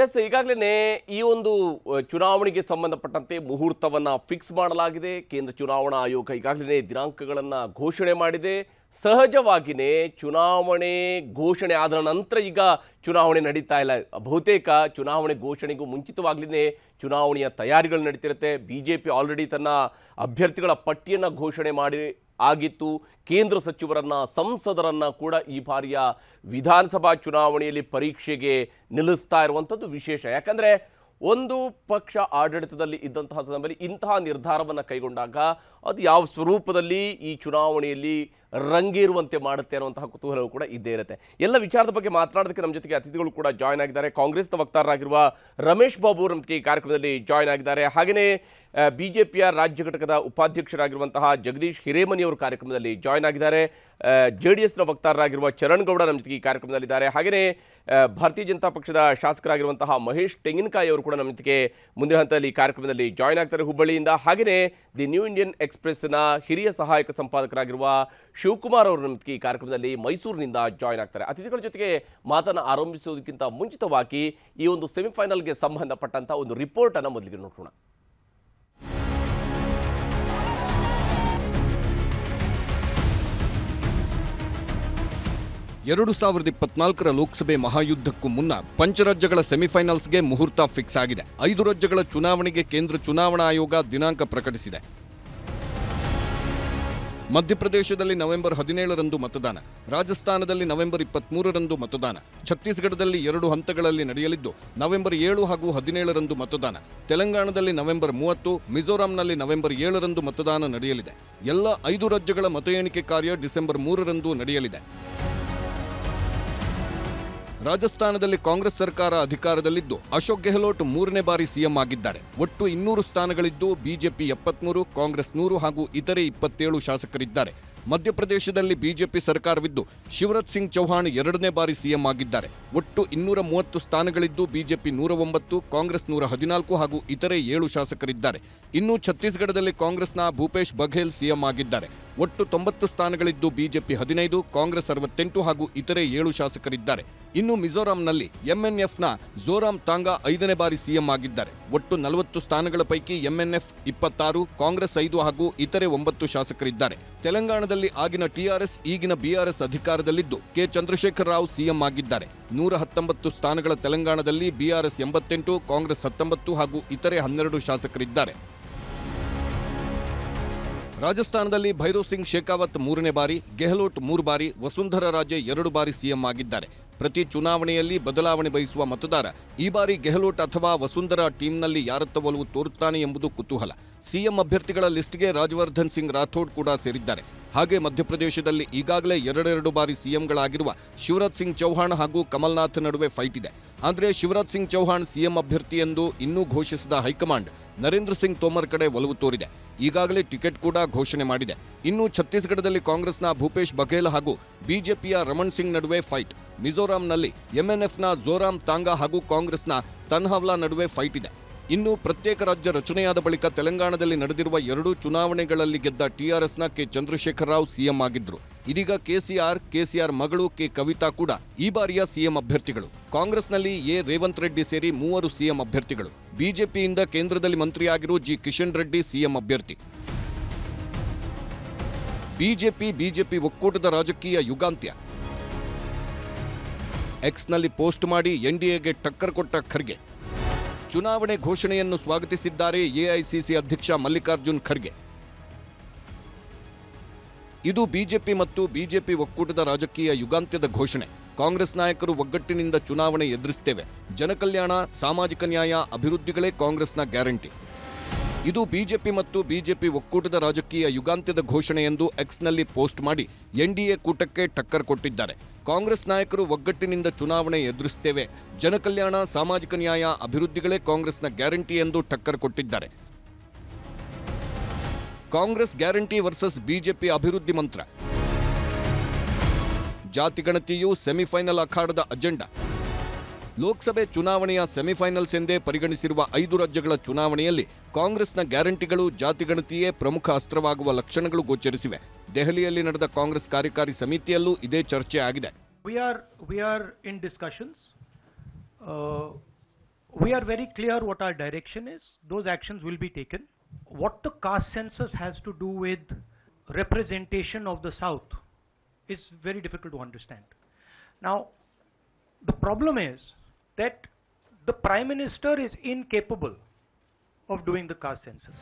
S ಈಗಾಗಲೇ ಈ ಒಂದು ಚುನಾವಣೆಗೆ ಸಂಬಂಧಪಟ್ಟಂತೆ ಮುಹೂರ್ತವನ್ನು ಫಿಕ್ಸ್ ಮಾಡಲಾಗಿದೆ. ಕೇಂದ್ರ ಚುನಾವಣಾ ಆಯೋಗ ಈಗಾಗಲೇ ದಿನಾಂಕಗಳನ್ನು ಘೋಷಣೆ ಮಾಡಿದೆ. ಸಹಜವಾಗಿಯೇ ಚುನಾವಣೆ ಘೋಷಣೆ ಆದ ನಂತರ ಈಗ ಚುನಾವಣೆ ನಡೀತಾ ಇಲ್ಲ. ಬಹುತೇಕ ಚುನಾವಣೆ ಘೋಷಣೆಗೂ ಮುಂಚಿತವಾಗ್ಲೇ ಚುನಾವಣೆಯ ತಯಾರಿಗಳು ನಡೀತಿರುತ್ತೆ. ಬಿ ಜೆ ಪಿ ಆಲ್ರೆಡಿ ತನ್ನ ಅಭ್ಯರ್ಥಿಗಳ ಪಟ್ಟಿಯನ್ನು ಘೋಷಣೆ ಮಾಡಿ ಆಗಿತ್ತು. ಕೇಂದ್ರ ಸಚಿವರನ್ನ, ಸಂಸದರನ್ನ ಕೂಡ ಈ ಬಾರಿಯ ವಿಧಾನಸಭಾ ಚುನಾವಣೆಯಲ್ಲಿ ಪರೀಕ್ಷೆಗೆ ನಿಲ್ಲಿಸ್ತಾ ಇರುವಂಥದ್ದು ವಿಶೇಷ. ಯಾಕಂದ್ರೆ ಒಂದು ಪಕ್ಷ ಆಡಳಿತದಲ್ಲಿ ಇದ್ದಂತಹ ಸಂದರ್ಭದಲ್ಲಿ ಇಂತಹ ನಿರ್ಧಾರವನ್ನು ಕೈಗೊಂಡಾಗ ಅದು ಯಾವ ಸ್ವರೂಪದಲ್ಲಿ ಈ ಚುನಾವಣೆಯಲ್ಲಿ ರಂಗೇರುವಂತೆ ಮಾಡುತ್ತೆ ಅನ್ನುವಂತಹ ಕುತೂಹಲವು ಕೂಡ ಇದ್ದೇ ಇರುತ್ತೆ. ಎಲ್ಲ ವಿಚಾರದ ಬಗ್ಗೆ ಮಾತನಾಡೋದಕ್ಕೆ ನಮ್ಮ ಜೊತೆಗೆ ಅತಿಥಿಗಳು ಕೂಡ ಜಾಯ್ನ್ ಆಗಿದ್ದಾರೆ. ಕಾಂಗ್ರೆಸ್ನ ವಕ್ತಾರರಾಗಿರುವ ರಮೇಶ್ ಬಾಬು ಅವರು ಈ ಕಾರ್ಯಕ್ರಮದಲ್ಲಿ ಜಾಯ್ನ್ ಆಗಿದ್ದಾರೆ. ಹಾಗೆಯೇ ಬಿಜೆಪಿಯ ರಾಜ್ಯ ಘಟಕದ ಉಪಾಧ್ಯಕ್ಷರಾಗಿರುವಂತಹ ಜಗದೀಶ್ ಹಿರೇಮನಿ ಅವರು ಕಾರ್ಯಕ್ರಮದಲ್ಲಿ ಜಾಯ್ನ್ ಆಗಿದ್ದಾರೆ. ಜೆ ಡಿ ಎಸ್ನ ವಕ್ತಾರರಾಗಿರುವ ಚರಣ್ ಗೌಡ ನಮ್ಮ ಜೊತೆಗೆ ಈ ಕಾರ್ಯಕ್ರಮದಲ್ಲಿದ್ದಾರೆ. ಹಾಗೆಯೇ ಭಾರತೀಯ ಜನತಾ ಪಕ್ಷದ ಶಾಸಕರಾಗಿರುವಂತಹ ಮಹೇಶ್ ತೆಂಗಿನಕಾಯಿ ಅವರು ಕೂಡ ನಮ್ಮ ಜೊತೆಗೆ ಮುಂದಿನ ಹಂತದಲ್ಲಿ ಈ ಕಾರ್ಯಕ್ರಮದಲ್ಲಿ ಜಾಯ್ನ್ ಆಗ್ತಾರೆ ಹುಬ್ಬಳ್ಳಿಯಿಂದ. ಹಾಗೆಯೇ, ದಿ ನ್ಯೂ ಇಂಡಿಯನ್ ಎಕ್ಸ್ಪ್ರೆಸ್ನ ಹಿರಿಯ ಸಹಾಯಕ ಸಂಪಾದಕರಾಗಿರುವ ಶಿವಕುಮಾರ್ ಅವರು ನಮ್ಗೆ ಈ ಕಾರ್ಯಕ್ರಮದಲ್ಲಿ ಮೈಸೂರಿನಿಂದ ಜಾಯ್ನ್ ಆಗ್ತಾರೆ. ಅತಿಥಿಗಳ ಜೊತೆಗೆ ಮಾತನ್ನು ಆರಂಭಿಸುವುದಕ್ಕಿಂತ ಮುಂಚಿತವಾಗಿ ಈ ಒಂದು ಸೆಮಿಫೈನಲ್ಗೆ ಸಂಬಂಧಪಟ್ಟಂಥ ಒಂದು ರಿಪೋರ್ಟ್ ಅನ್ನು ಮೊದಲಿಗೆ ನೋಡೋಣ ಎರಡು ಸಾವಿರದ ಇಪ್ಪತ್ನಾಲ್ಕರ ಲೋಕಸಭೆ ಮಹಾಯುದ್ಧಕ್ಕೂ ಮುನ್ನ ಪಂಚರಾಜ್ಯಗಳ ಸೆಮಿಫೈನಲ್ಸ್ಗೆ ಮುಹೂರ್ತ ಫಿಕ್ಸ್ ಆಗಿದೆ. ಐದು ರಾಜ್ಯಗಳ ಚುನಾವಣೆಗೆ ಕೇಂದ್ರ ಚುನಾವಣಾ ಆಯೋಗ ದಿನಾಂಕ ಪ್ರಕಟಿಸಿದೆ. ಮಧ್ಯಪ್ರದೇಶದಲ್ಲಿ ನವೆಂಬರ್ ಹದಿನೇಳರಂದು ಮತದಾನ, ರಾಜಸ್ಥಾನದಲ್ಲಿ ನವೆಂಬರ್ ಇಪ್ಪತ್ಮೂರರಂದು ಮತದಾನ, ಛತ್ತೀಸ್ಗಢದಲ್ಲಿ ಎರಡು ಹಂತಗಳಲ್ಲಿ ನಡೆಯಲಿದ್ದು, ನವೆಂಬರ್ ಏಳು ಹಾಗೂ ಹದಿನೇಳರಂದು ಮತದಾನ, ತೆಲಂಗಾಣದಲ್ಲಿ ನವೆಂಬರ್ ಮೂವತ್ತು, ಮಿಜೋರಾಂನಲ್ಲಿ ನವೆಂಬರ್ ಏಳರಂದು ಮತದಾನ ನಡೆಯಲಿದೆ. ಎಲ್ಲ ಐದು ರಾಜ್ಯಗಳ ಮತ ಎಣಿಕೆ ಕಾರ್ಯ ಡಿಸೆಂಬರ್ ಮೂರರಂದು ನಡೆಯಲಿದೆ. ರಾಜಸ್ಥಾನದಲ್ಲಿ ಕಾಂಗ್ರೆಸ್ ಸರ್ಕಾರ ಅಧಿಕಾರದಲ್ಲಿದ್ದು, ಅಶೋಕ್ ಗೆಹ್ಲೋಟ್ ಮೂರನೇ ಬಾರಿ ಸಿಎಂ ಆಗಿದ್ದಾರೆ. ಒಟ್ಟು ಇನ್ನೂರು ಸ್ಥಾನಗಳಿದ್ದು, ಬಿಜೆಪಿ ಎಪ್ಪತ್ಮೂರು, ಕಾಂಗ್ರೆಸ್ ನೂರು ಹಾಗೂ ಇತರೆ ಇಪ್ಪತ್ತೇಳು ಶಾಸಕರಿದ್ದಾರೆ. ಮಧ್ಯಪ್ರದೇಶದಲ್ಲಿ ಬಿಜೆಪಿ ಸರ್ಕಾರವಿದ್ದು, ಶಿವರಾಜ್ ಸಿಂಗ್ ಚೌಹಾಣ್ ಎರಡನೇ ಬಾರಿ ಸಿಎಂ ಆಗಿದ್ದಾರೆ. ಒಟ್ಟು ಇನ್ನೂರ ಮೂವತ್ತು ಸ್ಥಾನಗಳಿದ್ದು, ಬಿಜೆಪಿ ನೂರ ಒಂಬತ್ತು, ಕಾಂಗ್ರೆಸ್ ನೂರ ಹದಿನಾಲ್ಕು ಹಾಗೂ ಇತರೆ ಏಳು ಶಾಸಕರಿದ್ದಾರೆ. ಇನ್ನು ಛತ್ತೀಸ್ಗಢದಲ್ಲಿ ಕಾಂಗ್ರೆಸ್ನ ಭೂಪೇಶ್ ಬಘೇಲ್ ಸಿಎಂ ಆಗಿದ್ದಾರೆ. ಒಟ್ಟು ತೊಂಬತ್ತು ಸ್ಥಾನಗಳಿದ್ದು, ಬಿಜೆಪಿ ಹದಿನೈದು, ಕಾಂಗ್ರೆಸ್ ಅರವತ್ತೆಂಟು ಹಾಗೂ ಇತರೆ ಏಳು ಶಾಸಕರಿದ್ದಾರೆ. ಇನ್ನು ಮಿಜೋರಾಂನಲ್ಲಿ ಎಂಎನ್ಎಫ್ನ ಜೋರಾಮ್ ತಾಂಗಾ ಐದನೇ ಬಾರಿ ಸಿಎಂ ಆಗಿದ್ದಾರೆ. ಒಟ್ಟು ನಲವತ್ತು ಸ್ಥಾನಗಳ ಪೈಕಿ ಎಂಎನ್ಎಫ್ ಇಪ್ಪತ್ತಾರು, ಕಾಂಗ್ರೆಸ್ ಐದು ಹಾಗೂ ಇತರೆ ಒಂಬತ್ತು ಶಾಸಕರಿದ್ದಾರೆ. ತೆಲಂಗಾಣದಲ್ಲಿ ಆಗಿನ ಟಿಆರ್ಎಸ್ ಈಗಿನ ಬಿಆರ್ಎಸ್ ಅಧಿಕಾರದಲ್ಲಿದ್ದು ಕೆ ಚಂದ್ರಶೇಖರ ರಾವ್ ಸಿಎಂ ಆಗಿದ್ದಾರೆ. ನೂರ ಹತ್ತೊಂಬತ್ತು ಸ್ಥಾನಗಳ ತೆಲಂಗಾಣದಲ್ಲಿ ಬಿಆರ್ಎಸ್ ಎಂಬತ್ತೆಂಟು, ಕಾಂಗ್ರೆಸ್ ಹತ್ತೊಂಬತ್ತು ಹಾಗೂ ಇತರೆ ಹನ್ನೆರಡು ಶಾಸಕರಿದ್ದಾರೆ. ರಾಜಸ್ಥಾನದಲ್ಲಿ ಭೈರವ್ ಸಿಂಗ್ ಶೇಖಾವತ್ ಮೂರನೇ ಬಾರಿ, ಗೆಹ್ಲೋಟ್ ಮೂರು ಬಾರಿ, ವಸುಂಧರಾ ರಾಜೆ ಎರಡು ಬಾರಿ ಸಿಎಂ ಆಗಿದ್ದಾರೆ. ಪ್ರತಿ ಚುನಾವಣೆಯಲ್ಲಿ ಬದಲಾವಣೆ ಬಯಸುವ ಮತದಾರ ಈ ಬಾರಿ ಗೆಹ್ಲೋಟ್ ಅಥವಾ ವಸುಂಧರಾ ಟೀಮ್ನಲ್ಲಿ ಯಾರತ್ತ ಒಲವು ತೋರುತ್ತಾನೆ ಎಂಬುದು ಕುತೂಹಲ. ಸಿಎಂ ಅಭ್ಯರ್ಥಿಗಳ ಲಿಸ್ಟ್ಗೆ ರಾಜವರ್ಧನ್ ಸಿಂಗ್ ರಾಥೋಡ್ ಕೂಡ ಸೇರಿದ್ದಾರೆ. ಹಾಗೆ ಮಧ್ಯಪ್ರದೇಶದಲ್ಲಿ ಈಗಾಗಲೇ ಎರಡೆರಡು ಬಾರಿ ಸಿಎಂಗಳಾಗಿರುವ ಶಿವರಾಜ್ ಸಿಂಗ್ ಚೌಹಾಣ್ ಹಾಗೂ ಕಮಲ್ನಾಥ್ ನಡುವೆ ಫೈಟ್ ಇದೆ. ಆದರೆ ಶಿವರಾಜ್ ಸಿಂಗ್ ಚೌಹಾಣ್ ಸಿಎಂ ಅಭ್ಯರ್ಥಿ ಎಂದು ಇನ್ನೂ ಘೋಷಿಸಿದ ಹೈಕಮಾಂಡ್ ನರೇಂದ್ರ ಸಿಂಗ್ ತೋಮರ್ ಕಡೆ ಒಲವು ತೋರಿದೆ. ಈಗಾಗಲೇ ಟಿಕೆಟ್ ಕೂಡ ಘೋಷಣೆ ಮಾಡಿದೆ. ಇನ್ನು ಛತ್ತೀಸ್ಗಢದಲ್ಲಿ ಕಾಂಗ್ರೆಸ್ನ ಭೂಪೇಶ್ ಬಘೇಲ್ ಹಾಗೂ ಬಿಜೆಪಿಯ ರಮಣ್ ಸಿಂಗ್ ನಡುವೆ ಫೈಟ್. ಮಿಜೋರಾಂನಲ್ಲಿ ಎಂಎನ್ಎಫ್ನ ಜೋರಾಮ್ ತಾಂಗಾ ಹಾಗೂ ಕಾಂಗ್ರೆಸ್ನ ತನ್ಹಾವ್ಲಾ ನಡುವೆ ಫೈಟ್ ಇದೆ. ಇನ್ನು ಪ್ರತ್ಯೇಕ ರಾಜ್ಯ ರಚನೆಯಾದ ಬಳಿಕ ತೆಲಂಗಾಣದಲ್ಲಿ ನಡೆದಿರುವ ಎರಡೂ ಚುನಾವಣೆಗಳಲ್ಲಿ ಗೆದ್ದ ಟಿಆರ್ಎಸ್ನ ಕೆ ಚಂದ್ರಶೇಖರ ರಾವ್ ಸಿಎಂ ಆಗಿದ್ರು. ಇದೀಗ ಕೆಸಿಆರ್ ಕೆಸಿಆರ್ ಮಗಳು ಕೆ ಕವಿತಾ ಕೂಡ ಈ ಬಾರಿಯ ಸಿಎಂ ಅಭ್ಯರ್ಥಿಗಳು. ಕಾಂಗ್ರೆಸ್ನಲ್ಲಿ ಎ ರೇವಂತ್ ರೆಡ್ಡಿ ಸೇರಿ ಮೂವರು ಸಿಎಂ ಅಭ್ಯರ್ಥಿಗಳು. ಬಿಜೆಪಿಯಿಂದ ಕೇಂದ್ರದಲ್ಲಿ ಮಂತ್ರಿಯಾಗಿರೋ ಜಿ ಕಿಶನ್ ರೆಡ್ಡಿ ಸಿಎಂ ಅಭ್ಯರ್ಥಿ. ಬಿಜೆಪಿ ಬಿಜೆಪಿ ಒಕ್ಕೂಟದ ರಾಜಕೀಯ ಯುಗಾಂತ್ಯ. ಎಕ್ಸ್ನಲ್ಲಿ ಪೋಸ್ಟ್ ಮಾಡಿ ಎನ್ಡಿಎಗೆ ಟಕ್ಕರ್ ಕೊಟ್ಟ ಖರ್ಗೆ. ಚುನಾವಣೆ ಘೋಷಣೆಯನ್ನು ಸ್ವಾಗತಿಸಿದ್ದಾರೆ ಎಐಸಿಸಿ ಅಧ್ಯಕ್ಷ ಮಲ್ಲಿಕಾರ್ಜುನ್ ಖರ್ಗೆ. ಇದು ಬಿಜೆಪಿ ಮತ್ತು ಬಿಜೆಪಿ ಒಕ್ಕೂಟದ ರಾಜಕೀಯ ಯುಗಾಂತ್ಯದ ಘೋಷಣೆ. ಕಾಂಗ್ರೆಸ್ ನಾಯಕರು ಒಗ್ಗಟ್ಟಿನಿಂದ ಚುನಾವಣೆ ಎದುರಿಸುತ್ತೇವೆ ಜನಕಲ್ಯಾಣ, ಸಾಮಾಜಿಕ ನ್ಯಾಯ, ಅಭಿವೃದ್ಧಿಗಳೇ ಕಾಂಗ್ರೆಸ್ನ ಗ್ಯಾರಂಟಿ. ಇದು ಬಿಜೆಪಿ ಮತ್ತು ಬಿಜೆಪಿ ಒಕ್ಕೂಟದ ರಾಜಕೀಯ ಯುಗಾಂತ್ಯದ ಘೋಷಣೆ ಎಂದು ಎಕ್ಸ್ನಲ್ಲಿ ಪೋಸ್ಟ್ ಮಾಡಿ ಎನ್ಡಿಎ ಕೂಟಕ್ಕೆ ಟಕ್ಕರ್ ಕೊಟ್ಟಿದ್ದಾರೆ. ಕಾಂಗ್ರೆಸ್ ನಾಯಕರು ಒಗ್ಗಟ್ಟಿನಿಂದ ಚುನಾವಣೆ ಎದುರಿಸುತ್ತೇವೆ. ಜನಕಲ್ಯಾಣ, ಸಾಮಾಜಿಕ ನ್ಯಾಯ, ಅಭಿವೃದ್ಧಿಗಳೇ ಕಾಂಗ್ರೆಸ್ನ ಗ್ಯಾರಂಟಿ ಎಂದು ಟಕ್ಕರ್ ಕೊಟ್ಟಿದ್ದಾರೆ. ಕಾಂಗ್ರೆಸ್ ಗ್ಯಾರಂಟಿ ವರ್ಸಸ್ ಬಿಜೆಪಿ ಅಭಿವೃದ್ಧಿ ಮಂತ್ರ. ಜಾತಿಗಣತಿಯು ಸೆಮಿಫೈನಲ್ ಅಖಾಡದ ಅಜೆಂಡಾ. ಲೋಕಸಭೆ ಚುನಾವಣೆಯ ಸೆಮಿಫೈನಲ್ಸ್ ಎಂದೇ ಪರಿಗಣಿಸಿರುವ ಐದು ರಾಜ್ಯಗಳ ಚುನಾವಣೆಯಲ್ಲಿ ಕಾಂಗ್ರೆಸ್ನ ಗ್ಯಾರಂಟಿಗಳು ಜಾತಿಗಣತಿಯೇ ಪ್ರಮುಖ ಅಸ್ತ್ರವಾಗುವ ಲಕ್ಷಣಗಳು ಗೋಚರಿಸಿವೆ ದೆಹಲಿಯಲ್ಲಿ ನಡೆದ ಕಾಂಗ್ರೆಸ್ ಕಾರ್ಯಕಾರಿ ಸಮಿತಿಯಲ್ಲೂ ಇದೇ ಚರ್ಚೆ ಆಗಿದೆ We are, we are in discussions. Uh, we are very clear what our direction is. Those actions will be taken. What the caste census has to do with representation of the South is very difficult to understand. Now, the problem is that the Prime Minister is incapable of doing the caste census.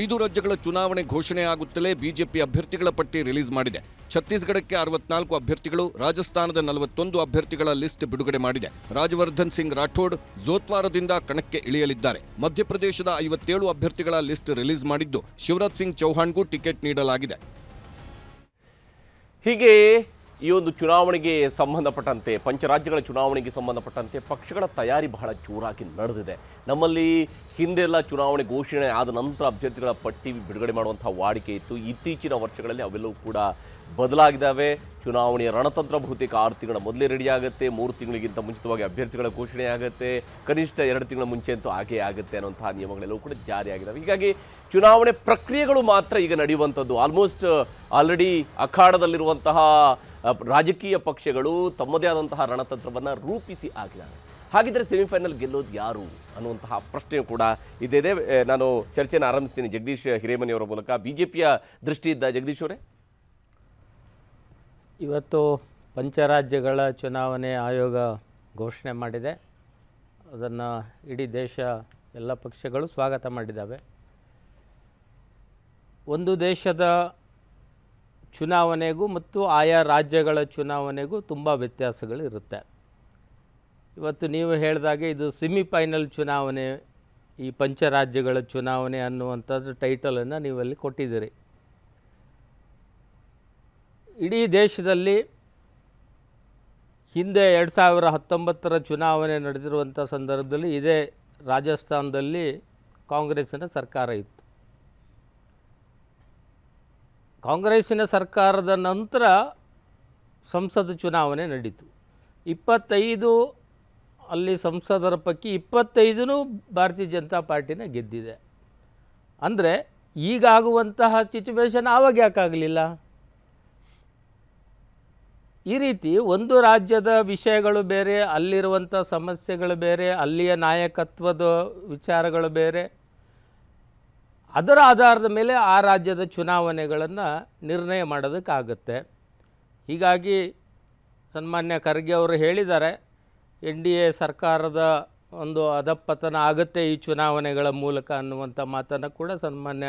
ಐದು ರಾಜ್ಯಗಳ ಚುನಾವಣೆ ಘೋಷಣೆ ಆಗುತ್ತಲೇ BJP ಅಭ್ಯರ್ಥಿಗಳ ಪಟ್ಟಿ release ಮಾಡಿದೆ. ಛತ್ತೀಸ್ಗಢಕ್ಕೆ ಅರವತ್ನಾಲ್ಕು ಅಭ್ಯರ್ಥಿಗಳು ರಾಜಸ್ಥಾನದ ನಲವತ್ತೊಂದು ಅಭ್ಯರ್ಥಿಗಳ ಲಿಸ್ಟ್ ಬಿಡುಗಡೆ ಮಾಡಿದೆ. ರಾಜವರ್ಧನ್ ಸಿಂಗ್ ರಾಠೋಡ್ ಜೋತ್ವಾರದಿಂದ ಕಣಕ್ಕೆ ಇಳಿಯಲಿದ್ದಾರೆ. ಮಧ್ಯಪ್ರದೇಶದ ಐವತ್ತೇಳು ಅಭ್ಯರ್ಥಿಗಳ ಲಿಸ್ಟ್ ರಿಲೀಸ್ ಮಾಡಿದ್ದು ಶಿವರಾಜ್ ಸಿಂಗ್ ಚೌಹಾಣ್ಗೂ ಟಿಕೆಟ್ ನೀಡಲಾಗಿದೆ. ಹೀಗೆ ಈ ಒಂದು ಚುನಾವಣೆಗೆ ಸಂಬಂಧಪಟ್ಟಂತೆ, ಪಂಚರಾಜ್ಯಗಳ ಚುನಾವಣೆಗೆ ಸಂಬಂಧಪಟ್ಟಂತೆ ಪಕ್ಷಗಳ ತಯಾರಿ ಬಹಳ ಜೋರಾಗಿ ನಡೆದಿದೆ. ನಮ್ಮಲ್ಲಿ ಹಿಂದೆಲ್ಲ ಚುನಾವಣೆ ಘೋಷಣೆ ಆದ ನಂತರ ಅಭ್ಯರ್ಥಿಗಳ ಪಟ್ಟಿ ಬಿಡುಗಡೆ ಮಾಡುವಂತಹ ವಾಡಿಕೆ ಇತ್ತು. ಇತ್ತೀಚಿನ ವರ್ಷಗಳಲ್ಲಿ ಅವೆಲ್ಲವೂ ಕೂಡ ಬದಲಾಗಿದ್ದಾವೆ. ಚುನಾವಣೆಯ ರಣತಂತ್ರ ಬಹುತೇಕ ಆರು ತಿಂಗಳ ಮೊದಲೇ ರೆಡಿ ಆಗುತ್ತೆ. ಮೂರು ತಿಂಗಳಿಗಿಂತ ಮುಂಚಿತವಾಗಿ ಅಭ್ಯರ್ಥಿಗಳ ಘೋಷಣೆ ಆಗುತ್ತೆ. ಕನಿಷ್ಠ ಎರಡು ತಿಂಗಳ ಮುಂಚೆ ಅಂತೂ ಹಾಗೇ ಆಗುತ್ತೆ ಅನ್ನುವಂತಹ ನಿಯಮಗಳೆಲ್ಲವೂ ಕೂಡ ಜಾರಿಯಾಗಿದ್ದಾವೆ. ಹೀಗಾಗಿ ಚುನಾವಣೆ ಪ್ರಕ್ರಿಯೆಗಳು ಮಾತ್ರ ಈಗ ನಡೆಯುವಂಥದ್ದು. ಆಲ್ಮೋಸ್ಟ್ ಆಲ್ರೆಡಿ ಅಖಾಡದಲ್ಲಿರುವಂತಹ ಅ, ರಾಜಕೀಯ ಪಕ್ಷಗಳು ತಮ್ಮದೇ ಆದಂತಹ ರಣತಂತ್ರವನ್ನು ರೂಪಿಸಿ ಆಗಿದ್ದಾರೆ ಹಾಗಿದ್ರೆ ಸೆಮಿಫೈನಲ್ ಗೆಲ್ಲೋದು ಯಾರು ಅನ್ನುವಂತಹ ಪ್ರಶ್ನೆಯೂ ಕೂಡ ಇದೆ ನಾನು ಚರ್ಚೆಯನ್ನು ಆರಂಭಿಸ್ತೀನಿ. ಜಗದೀಶ್ ಹಿರೇಮನಿಯವರ ಮೂಲಕ. ಬಿಜೆಪಿಯ ದೃಷ್ಟಿಯಿದ್ದ ಜಗದೀಶ್ ಅವರೇ. ಇವತ್ತು ಪಂಚರಾಜ್ಯಗಳ ಚುನಾವಣೆ ಆಯೋಗ ಘೋಷಣೆ ಮಾಡಿದೆ. ಅದನ್ನು ಇಡೀ ದೇಶ, ಎಲ್ಲ ಪಕ್ಷಗಳು ಸ್ವಾಗತ ಮಾಡಿದ್ದಾವೆ. ಒಂದು ದೇಶದ ಚುನಾವಣೆಗೂ ಮತ್ತು ಆಯಾ ರಾಜ್ಯಗಳ ಚುನಾವಣೆಗೂ ತುಂಬ ವ್ಯತ್ಯಾಸಗಳಿರುತ್ತೆ ಇವತ್ತು ನೀವು ಹೇಳಿದಾಗೆ ಇದು ಸೆಮಿಫೈನಲ್ ಚುನಾವಣೆ, ಈ ಪಂಚರಾಜ್ಯಗಳ ಚುನಾವಣೆ ಅನ್ನುವಂಥದ್ದು ಟೈಟಲನ್ನು ನೀವಲ್ಲಿ ಕೊಟ್ಟಿದ್ದೀರಿ. ಇಡೀ ದೇಶದಲ್ಲಿ ಹಿಂದೆ ಎರಡು ಸಾವಿರ ಹತ್ತೊಂಬತ್ತರ ಚುನಾವಣೆ ನಡೆದಿರುವಂಥ ಸಂದರ್ಭದಲ್ಲಿ ಇದೇ ರಾಜಸ್ಥಾನದಲ್ಲಿ ಕಾಂಗ್ರೆಸ್ಸಿನ ಸರ್ಕಾರ ಇತ್ತು. ಕಾಂಗ್ರೆಸ್ಸಿನ ಸರ್ಕಾರದ ನಂತರ ಸಂಸದ ಚುನಾವಣೆ ನಡೀತು. ಇಪ್ಪತ್ತೈದು ಅಲ್ಲಿ ಸಂಸದರ ಪೈಕಿ ಇಪ್ಪತ್ತೈದೂ ಭಾರತೀಯ ಜನತಾ ಪಾರ್ಟಿನ ಗೆದ್ದಿದೆ. ಅಂದರೆ ಈಗಾಗುವಂತಹ ಸಿಚುವೇಶನ್ ಆವಾಗ ಯಾಕಾಗಲಿಲ್ಲ? ಈ ರೀತಿ ಒಂದು ರಾಜ್ಯದ ವಿಷಯಗಳು ಬೇರೆ, ಅಲ್ಲಿರುವಂಥ ಸಮಸ್ಯೆಗಳು ಬೇರೆ, ಅಲ್ಲಿಯ ನಾಯಕತ್ವದ ವಿಚಾರಗಳು ಬೇರೆ. ಅದರ ಆಧಾರದ ಮೇಲೆ ಆ ರಾಜ್ಯದ ಚುನಾವಣೆಗಳನ್ನು ನಿರ್ಣಯ ಮಾಡೋದಕ್ಕಾಗುತ್ತೆ. ಹೀಗಾಗಿ ಸನ್ಮಾನ್ಯ ಖರ್ಗೆ ಅವರು ಹೇಳಿದ್ದಾರೆ, ಎನ್ ಡಿ ಎ ಸರ್ಕಾರದ ಒಂದು ಅಧಪತನ ಆಗುತ್ತೆ ಈ ಚುನಾವಣೆಗಳ ಮೂಲಕ ಅನ್ನುವಂಥ ಮಾತನ್ನು ಕೂಡ ಸನ್ಮಾನ್ಯ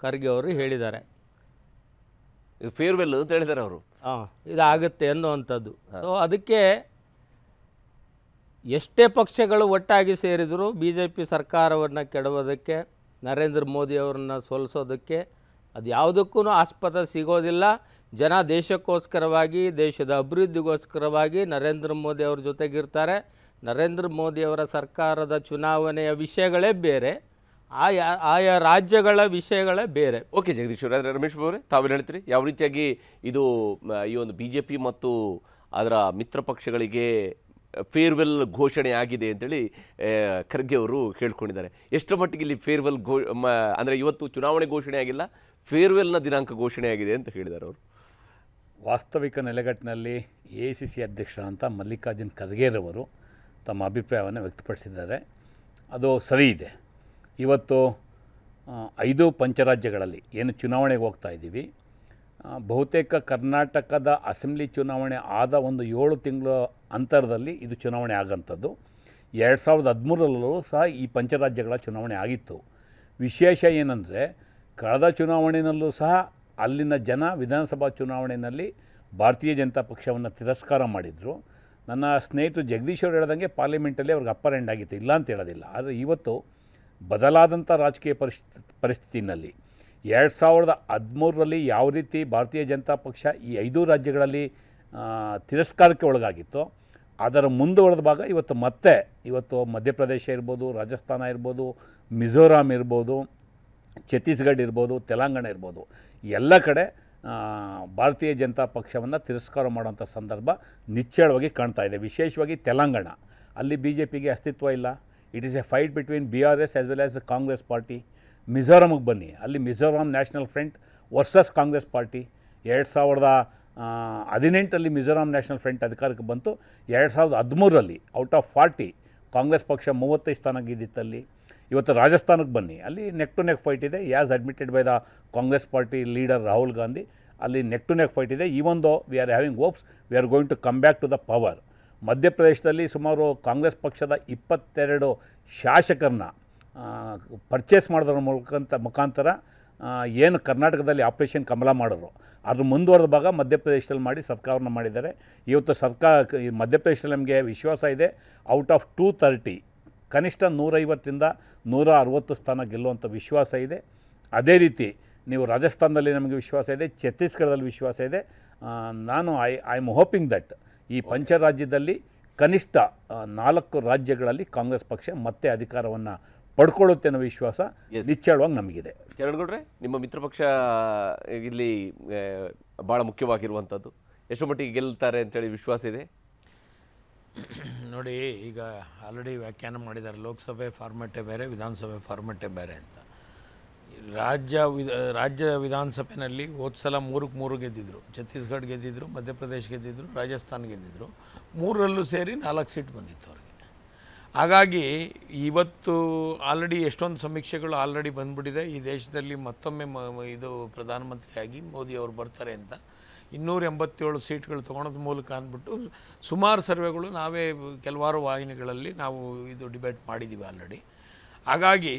ಖರ್ಗೆ ಅವರು ಹೇಳಿದ್ದಾರೆ. ಫೇರ್ವೆಲ್ ಅಂತ ಹೇಳಿದ್ದಾರೆ ಅವರು. ಹಾಂ ಇದಾಗುತ್ತೆ ಅನ್ನುವಂಥದ್ದು. ಸೊ ಅದಕ್ಕೆ ಎಷ್ಟೇ ಪಕ್ಷಗಳು ಒಟ್ಟಾಗಿ ಸೇರಿದರೂ ಬಿ ಜೆ ಪಿ ಸರ್ಕಾರವನ್ನು ಕೆಡವೋದಕ್ಕೆ ನರೇಂದ್ರ ಮೋದಿ ಅವರನ್ನು ಸೋಲಿಸೋದಕ್ಕೆ ಅದು ಯಾವುದಕ್ಕೂ ಆಸ್ಪದ ಸಿಗೋದಿಲ್ಲ. ಜನ ದೇಶಕ್ಕೋಸ್ಕರವಾಗಿ ದೇಶದ ಅಭಿವೃದ್ಧಿಗೋಸ್ಕರವಾಗಿ ನರೇಂದ್ರ ಮೋದಿ ಅವ್ರ ಜೊತೆಗಿರ್ತಾರೆ. ನರೇಂದ್ರ ಮೋದಿ ಅವರ ಸರ್ಕಾರದ ಚುನಾವಣೆಯ ವಿಷಯಗಳೇ ಬೇರೆ. ಆಯಾ ಆಯಾ ರಾಜ್ಯಗಳ ವಿಷಯಗಳೇ ಬೇರೆ. ಓಕೆ ಜಗದೀಶ್ ಅವರು ಆದರೆ ರಮೇಶ್ ಅವರೇ ತಾವೇನು ಹೇಳ್ತೀರಿ ಯಾವ ರೀತಿಯಾಗಿ ಇದು ಮ, ಈ ಒಂದು ಬಿ ಜೆ ಪಿ ಮತ್ತು ಅದರ ಮಿತ್ರ ಪಕ್ಷಗಳಿಗೆ ಫೇರ್ವೆಲ್ ಘೋಷಣೆ ಆಗಿದೆ ಅಂತೇಳಿ ಖರ್ಗೆ ಅವರು ಹೇಳ್ಕೊಂಡಿದ್ದಾರೆ ಎಷ್ಟರ ಮಟ್ಟಿಗೆ ಇಲ್ಲಿ ಫೇರ್ವೆಲ್ ಘೋ ಮ ಅಂದರೆ ಇವತ್ತು ಚುನಾವಣೆ ಘೋಷಣೆ ಆಗಿಲ್ಲ ಫೇರ್ವೆಲ್ನ ದಿನಾಂಕ ಘೋಷಣೆ ಆಗಿದೆ ಅಂತ ಹೇಳಿದ್ದಾರೆ ಅವರು. ವಾಸ್ತವಿಕ ನೆಲೆಗಟ್ಟಿನಲ್ಲಿ ಎ ಐ ಸಿ ಸಿ ಅಧ್ಯಕ್ಷರಂತ ಮಲ್ಲಿಕಾರ್ಜುನ್ ಖರ್ಗೆರವರು ತಮ್ಮ ಅಭಿಪ್ರಾಯವನ್ನು ವ್ಯಕ್ತಪಡಿಸಿದ್ದಾರೆ. ಅದು ಸರಿ ಇದೆ. ಇವತ್ತು ಐದು ಪಂಚರಾಜ್ಯಗಳಲ್ಲಿ ಏನು ಚುನಾವಣೆಗೆ ಹೋಗ್ತಾ ಇದ್ದೀವಿ. ಬಹುತೇಕ ಕರ್ನಾಟಕದ ಅಸೆಂಬ್ಲಿ ಚುನಾವಣೆ ಆದ ಒಂದು ಏಳು ತಿಂಗಳ ಅಂತರದಲ್ಲಿ ಇದು ಚುನಾವಣೆ ಆಗೋಂಥದ್ದು. ಎರಡು ಸಾವಿರದ ಹದಿಮೂರರಲ್ಲೂ ಸಹ ಈ ಪಂಚರಾಜ್ಯಗಳ ಚುನಾವಣೆ ಆಗಿತ್ತು. ವಿಶೇಷ ಏನಂದರೆ, ಕಳೆದ ಚುನಾವಣೆಯಲ್ಲೂ ಸಹ ಅಲ್ಲಿನ ಜನ ವಿಧಾನಸಭಾ ಚುನಾವಣೆಯಲ್ಲಿ ಭಾರತೀಯ ಜನತಾ ಪಕ್ಷವನ್ನು ತಿರಸ್ಕಾರ ಮಾಡಿದರು. ನನ್ನ ಸ್ನೇಹಿತರು ಜಗದೀಶ್ ಅವರು ಹೇಳ್ದಂಗೆ ಪಾರ್ಲಿಮೆಂಟಲ್ಲಿ ಅವ್ರಿಗೆ ಅಪ್ಪರ್ ಎಂಡ್ ಆಗಿತ್ತು, ಇಲ್ಲ ಅಂತ ಹೇಳೋದಿಲ್ಲ. ಆದರೆ ಇವತ್ತು ಬದಲಾದಂಥ ರಾಜಕೀಯ ಪರಿಸ್ಥಿತಿ ಪರಿಸ್ಥಿತಿನಲ್ಲಿ ಎರಡು ಸಾವಿರದ ಹದಿಮೂರರಲ್ಲಿ ಯಾವ ರೀತಿ ಭಾರತೀಯ ಜನತಾ ಪಕ್ಷ ಈ ಐದು ರಾಜ್ಯಗಳಲ್ಲಿ ತಿರಸ್ಕಾರಕ್ಕೆ ಒಳಗಾಗಿತ್ತು, ಅದರ ಮುಂದುವರೆದ ಭಾಗ ಇವತ್ತು ಮತ್ತೆ, ಇವತ್ತು ಮಧ್ಯಪ್ರದೇಶ ಇರ್ಬೋದು, ರಾಜಸ್ಥಾನ ಇರ್ಬೋದು, ಮಿಜೋರಾಂ ಇರ್ಬೋದು, ಛತ್ತೀಸ್ಗಢ ಇರ್ಬೋದು, ತೆಲಂಗಾಣ ಇರ್ಬೋದು, ಎಲ್ಲ ಕಡೆ ಭಾರತೀಯ ಜನತಾ ಪಕ್ಷವನ್ನು ತಿರಸ್ಕಾರ ಮಾಡುವಂಥ ಸಂದರ್ಭ ನಿಚ್ಚಳವಾಗಿ ಕಾಣ್ತಾ ಇದೆ. ವಿಶೇಷವಾಗಿ ತೆಲಂಗಾಣ. ಅಲ್ಲಿ ಬಿ ಜೆ ಪಿಗೆ ಅಸ್ತಿತ್ವ ಇಲ್ಲ. It is a fight between B R S as well as Congress party ಮಿಜೋರಾಮಿಗೆ ಬನ್ನಿ ಅಲ್ಲಿ Mizoram National Front versus Congress party ಎರಡು ಸಾವಿರದ ಹದಿನೆಂಟರಲ್ಲಿ ಮಿಜೋರಾಂ ನ್ಯಾಷನಲ್ ಫ್ರಂಟ್ ಅಧಿಕಾರಕ್ಕೆ ಬಂತು ಎರಡು ಸಾವಿರದ ಹದಿಮೂರರಲ್ಲಿ ಔಟ್ ಆಫ್ ಫಾರ್ಟಿ ಕಾಂಗ್ರೆಸ್ ಪಕ್ಷ ಮೂವತ್ತೈದು ಸ್ಥಾನ ಗೆದ್ದಿತ್ತಲ್ಲಿ ಇವತ್ತು ರಾಜಸ್ಥಾನಕ್ಕೆ ಬನ್ನಿ ಅಲ್ಲಿ ನೆಕ್ ಟು ನೆಕ್ ಫೈಟ್ ಇದೆ as admitted by the Congress party leader Rahul Gandhi ಅಲ್ಲಿ ನೆಕ್ ಟು ನೆಕ್ ಫೈಟ್ ಇದೆ even though we are having hopes we are going to come back to the power ಮಧ್ಯಪ್ರದೇಶದಲ್ಲಿ ಸುಮಾರು ಕಾಂಗ್ರೆಸ್ ಪಕ್ಷದ ಇಪ್ಪತ್ತೆರಡು ಶಾಸಕರನ್ನ purchase ಮಾಡೋದ್ರ ಮೂಲಕಂತ ಮುಖಾಂತರ ಏನು ಕರ್ನಾಟಕದಲ್ಲಿ ಆಪರೇಷನ್ ಕಮಲ ಮಾಡಿದ್ರು. ಅದ್ರ ಮುಂದುವರೆದ ಭಾಗ ಮಧ್ಯಪ್ರದೇಶದಲ್ಲಿ ಮಾಡಿ ಸರ್ಕಾರವನ್ನು ಮಾಡಿದ್ದಾರೆ. ಇವತ್ತು ಸರ್ಕಾರ, ಮಧ್ಯಪ್ರದೇಶದಲ್ಲಿ ನಮಗೆ ವಿಶ್ವಾಸ ಇದೆ. ಔಟ್ ಆಫ್ ಟೂ ತರ್ಟಿ ಕನಿಷ್ಠ ನೂರೈವತ್ತರಿಂದ ನೂರ ಅರವತ್ತು ಸ್ಥಾನ ಗೆಲ್ಲುವಂಥ ವಿಶ್ವಾಸ ಇದೆ. ಅದೇ ರೀತಿ ನೀವು ರಾಜಸ್ಥಾನದಲ್ಲಿ ನಮಗೆ ವಿಶ್ವಾಸ ಇದೆ, ಛತ್ತೀಸ್ಗಢದಲ್ಲಿ ವಿಶ್ವಾಸ ಇದೆ. ನಾನು I I am hoping that ಈ ಪಂಚರಾಜ್ಯದಲ್ಲಿ ಕನಿಷ್ಠ ನಾಲ್ಕು ರಾಜ್ಯಗಳಲ್ಲಿ ಕಾಂಗ್ರೆಸ್ ಪಕ್ಷ ಮತ್ತೆ ಅಧಿಕಾರವನ್ನು ಪಡ್ಕೊಳ್ಳುತ್ತೆ ಅನ್ನೋ ವಿಶ್ವಾಸ. ನಿಚ್ಚಳವಾಗಿ ನಮಗಿದೆ. ಚರಣಗೌಡ್ರೆ ನಿಮ್ಮ ಮಿತ್ರ ಪಕ್ಷ ಇಲ್ಲಿ ಭಾಳ ಮುಖ್ಯವಾಗಿರುವಂಥದ್ದು. ಎಷ್ಟು ಮಟ್ಟಿಗೆ ಗೆಲ್ತಾರೆ ಅಂತೇಳಿ ವಿಶ್ವಾಸ ಇದೆ? ನೋಡಿ ಈಗ ಆಲ್ರೆಡಿ ವ್ಯಾಖ್ಯಾನ ಮಾಡಿದ್ದಾರೆ ಲೋಕಸಭೆ ಫಾರ್ಮೆಟೇ ಬೇರೆ ವಿಧಾನಸಭೆ ಫಾರ್ಮೆಟೇ ಬೇರೆ ಅಂತ. ರಾಜ್ಯ ವಿಧ, ರಾಜ್ಯ ವಿಧಾನಸಭೆಯಲ್ಲಿ ಹೋದ ಸಲ ಮೂರಕ್ಕೆ ಮೂರು ಗೆದ್ದಿದ್ದರು ಛತ್ತೀಸ್ಗಢ ಗೆದ್ದಿದ್ದರು ಮಧ್ಯಪ್ರದೇಶ ಗೆದ್ದಿದ್ದರು ರಾಜಸ್ಥಾನ ಗೆದ್ದಿದ್ರು. ಮೂರರಲ್ಲೂ ಸೇರಿ ನಾಲ್ಕು ಸೀಟ್ ಬಂದಿತ್ತು ಅವ್ರಿಗೆ. ಹಾಗಾಗಿ ಇವತ್ತು ಆಲ್ರೆಡಿ ಎಷ್ಟೊಂದು ಸಮೀಕ್ಷೆಗಳು ಆಲ್ರೆಡಿ ಬಂದ್ಬಿಟ್ಟಿದೆ. ಈ ದೇಶದಲ್ಲಿ ಮತ್ತೊಮ್ಮೆ ಇದು ಪ್ರಧಾನಮಂತ್ರಿಯಾಗಿ ಮೋದಿ ಅವರು ಬರ್ತಾರೆ ಅಂತ. ಇನ್ನೂರ ಎಂಬತ್ತೇಳು ಸೀಟ್ಗಳು ತೊಗೊಳೋದ್ರ ಮೂಲಕ ಅಂದ್ಬಿಟ್ಟು ಸುಮಾರು ಸರ್ವೆಗಳು ನಾವೇ ಕೆಲವಾರು ವಾಹಿನಿಗಳಲ್ಲಿ ನಾವು ಇದು ಡಿಬೇಟ್ ಮಾಡಿದ್ದೀವಿ ಆಲ್ರೆಡಿ ಹಾಗಾಗಿ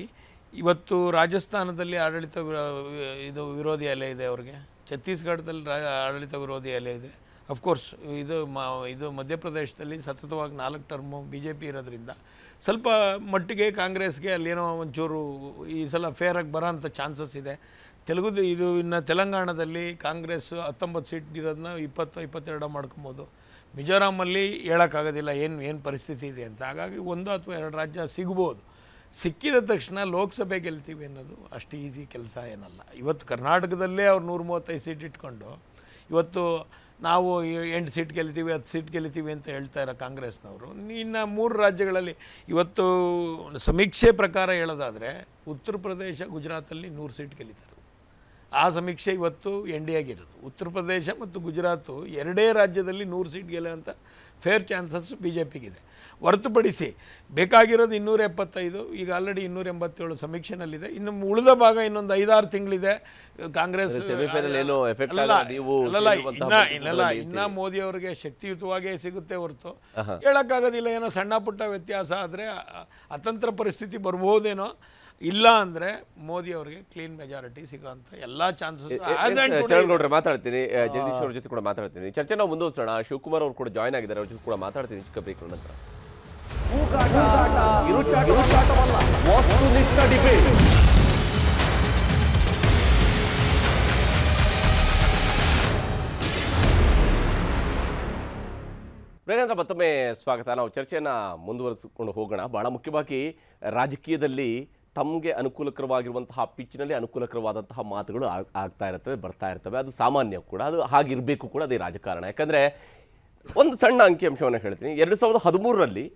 ಇವತ್ತು ರಾಜಸ್ಥಾನದಲ್ಲಿ ಆಡಳಿತ ಇದು ವಿರೋಧಿ ಅಲೆ ಇದೆ ಅವ್ರಿಗೆ. ಛತ್ತೀಸ್ಗಢದಲ್ಲಿ ರಾ, ಆಡಳಿತ ವಿರೋಧಿ ಅಲೆ ಇದೆ. ಅಫ್ಕೋರ್ಸ್ ಇದು ಮ, ಇದು ಮಧ್ಯಪ್ರದೇಶದಲ್ಲಿ ಸತತವಾಗಿ ನಾಲ್ಕು ಟರ್ಮು ಬಿ ಜೆ ಪಿ ಇರೋದ್ರಿಂದ. ಸ್ವಲ್ಪ ಮಟ್ಟಿಗೆ ಕಾಂಗ್ರೆಸ್ಗೆ ಅಲ್ಲೇನೋ ಒಂಚೂರು ಈ ಸಲ ಫೇರಾಗಿ ಬರೋ ಅಂಥ ಚಾನ್ಸಸ್ ಇದೆ. ತೆಲುಗು ಇದು ಇನ್ನು ತೆಲಂಗಾಣದಲ್ಲಿ ಕಾಂಗ್ರೆಸ್ ಹತ್ತೊಂಬತ್ತು ಸೀಟ್ ಇರೋದನ್ನ ಇಪ್ಪತ್ತು, ಇಪ್ಪತ್ತೆರಡು ಮಾಡ್ಕೊಬೋದು. ಮಿಜೋರಾಮಲ್ಲಿ ಹೇಳೋಕ್ಕಾಗೋದಿಲ್ಲ, ಏನು ಏನು ಪರಿಸ್ಥಿತಿ ಇದೆ ಅಂತ. ಹಾಗಾಗಿ ಒಂದು ಅಥವಾ ಎರಡು ರಾಜ್ಯ ಸಿಗ್ಬೋದು. ಸಿಕ್ಕಿದ ತಕ್ಷಣ ಲೋಕಸಭೆ ಗೆಲ್ತೀವಿ ಅನ್ನೋದು ಅಷ್ಟು ಈಸಿ ಕೆಲಸ ಏನಲ್ಲ. ಇವತ್ತು ಕರ್ನಾಟಕದಲ್ಲೇ ಅವ್ರು ನೂರ ಮೂವತ್ತೈದು ಸೀಟ್ ಇಟ್ಕೊಂಡು, ಇವತ್ತು ನಾವು ಎಂಟು ಸೀಟ್ ಗೆಲ್ತೀವಿ, ಹತ್ತು ಸೀಟ್ ಗೆಲ್ತೀವಿ ಅಂತ ಹೇಳ್ತಾ ಇರೋ ಕಾಂಗ್ರೆಸ್ನವರು, ಇನ್ನು ಮೂರು ರಾಜ್ಯಗಳಲ್ಲಿ ಇವತ್ತು ಸಮೀಕ್ಷೆ ಪ್ರಕಾರ ಹೇಳೋದಾದರೆ, ಉತ್ತರ ಪ್ರದೇಶ, ಗುಜರಾತಲ್ಲಿ ನೂರು ಸೀಟ್ ಗೆಲ್ಲಿತಾರೆ ಆ ಸಮೀಕ್ಷೆ ಇವತ್ತು ಎನ್ ಡಿ ಆಗಿರೋದು. ಉತ್ತರ ಪ್ರದೇಶ ಮತ್ತು ಗುಜರಾತು ಎರಡೇ ರಾಜ್ಯದಲ್ಲಿ ನೂರು ಸೀಟ್ ಗೆಲ್ಲುವಂಥ ಫೇರ್ ಚಾನ್ಸಸ್ ಬಿ ಜೆ ಪಿಗಿದೆ ಹೊರತುಪಡಿಸಿ ಬೇಕಾಗಿರೋದು ಇನ್ನೂರ ಎಪ್ಪತ್ತೈದು ಈಗ ಆಲ್ರೆಡಿ ಇನ್ನೂರ ಎಂಬತ್ತೇಳು ಸಮೀಕ್ಷೆನಲ್ಲಿದೆ. ಇನ್ನು ಉಳಿದ ಭಾಗ ಇನ್ನೊಂದು ಐದಾರು ತಿಂಗಳಿದೆ. ಕಾಂಗ್ರೆಸ್ ಇದ್ದೀರಿ. ಇನ್ನ ಮೋದಿ ಅವರಿಗೆ ಶಕ್ತಿಯುತವಾಗೇ ಸಿಗುತ್ತೆ ಹೊರತು. ಹೇಳೋಕ್ಕಾಗೋದಿಲ್ಲ ಏನೋ ಸಣ್ಣ ಪುಟ್ಟ ವ್ಯತ್ಯಾಸ ಆದರೆ ಅತಂತ್ರ ಪರಿಸ್ಥಿತಿ ಬರ್ಬೋದೇನೋ. ಇಲ್ಲ ಅಂದ್ರೆ ಮೋದಿ ಅವರಿಗೆ ಕ್ಲೀನ್ ಮೆಜಾರಿಟಿ ಸಿಗೋಂಥ ಎಲ್ಲ ಚಾನ್ಸಸ್ ಮಾತಾಡ್ತೀನಿ. ಜಗದೀಶ್ ಅವ್ರ ಜೊತೆ ಕೂಡ ಮಾತಾಡ್ತೀನಿ. ಚರ್ಚೆ ನಾವು ಮುಂದುವರಿಸೋಣ. ಶಿವಕುಮಾರ್ ಅವರು ಕೂಡ ಜಾಯ್ನ್ ಆಗಿದ್ದಾರೆ ಅವ್ರ ಜೊತೆ ಕೂಡ ಮಾತಾಡ್ತೀನಿ ಚಿಕ್ಕ ಬ್ರೇಕ್ ನಂತರ. ಪ್ರೇರೇಂದ್ರ ಮತ್ತೊಮ್ಮೆ ಸ್ವಾಗತ. ನಾವು ಚರ್ಚೆಯನ್ನು ಮುಂದುವರಿಸಿಕೊಂಡು ಹೋಗೋಣ. ಬಹಳ ಮುಖ್ಯವಾಗಿ ರಾಜಕೀಯದಲ್ಲಿ ತಮಗೆ ಅನುಕೂಲಕರವಾಗಿರುವಂತಹ ಪಿಚ್ನಲ್ಲಿ ಅನುಕೂಲಕರವಾದಂತಹ ಮಾತುಗಳು ಆಗ್- ಆಗ್ತಾ ಇರ್ತವೆ, ಬರ್ತಾ ಇರ್ತವೆ. ಅದು ಸಾಮಾನ್ಯ ಕೂಡ, ಅದು ಹಾಗಿರಬೇಕು ಕೂಡ ಅದೇ ರಾಜಕಾರಣ. ಯಾಕಂದರೆ ಒಂದು ಸಣ್ಣ ಅಂಕಿಅಂಶವನ್ನು ಹೇಳ್ತೀನಿ. ಎರಡು ಸಾವಿರದ ಹದಿಮೂರರಲ್ಲಿ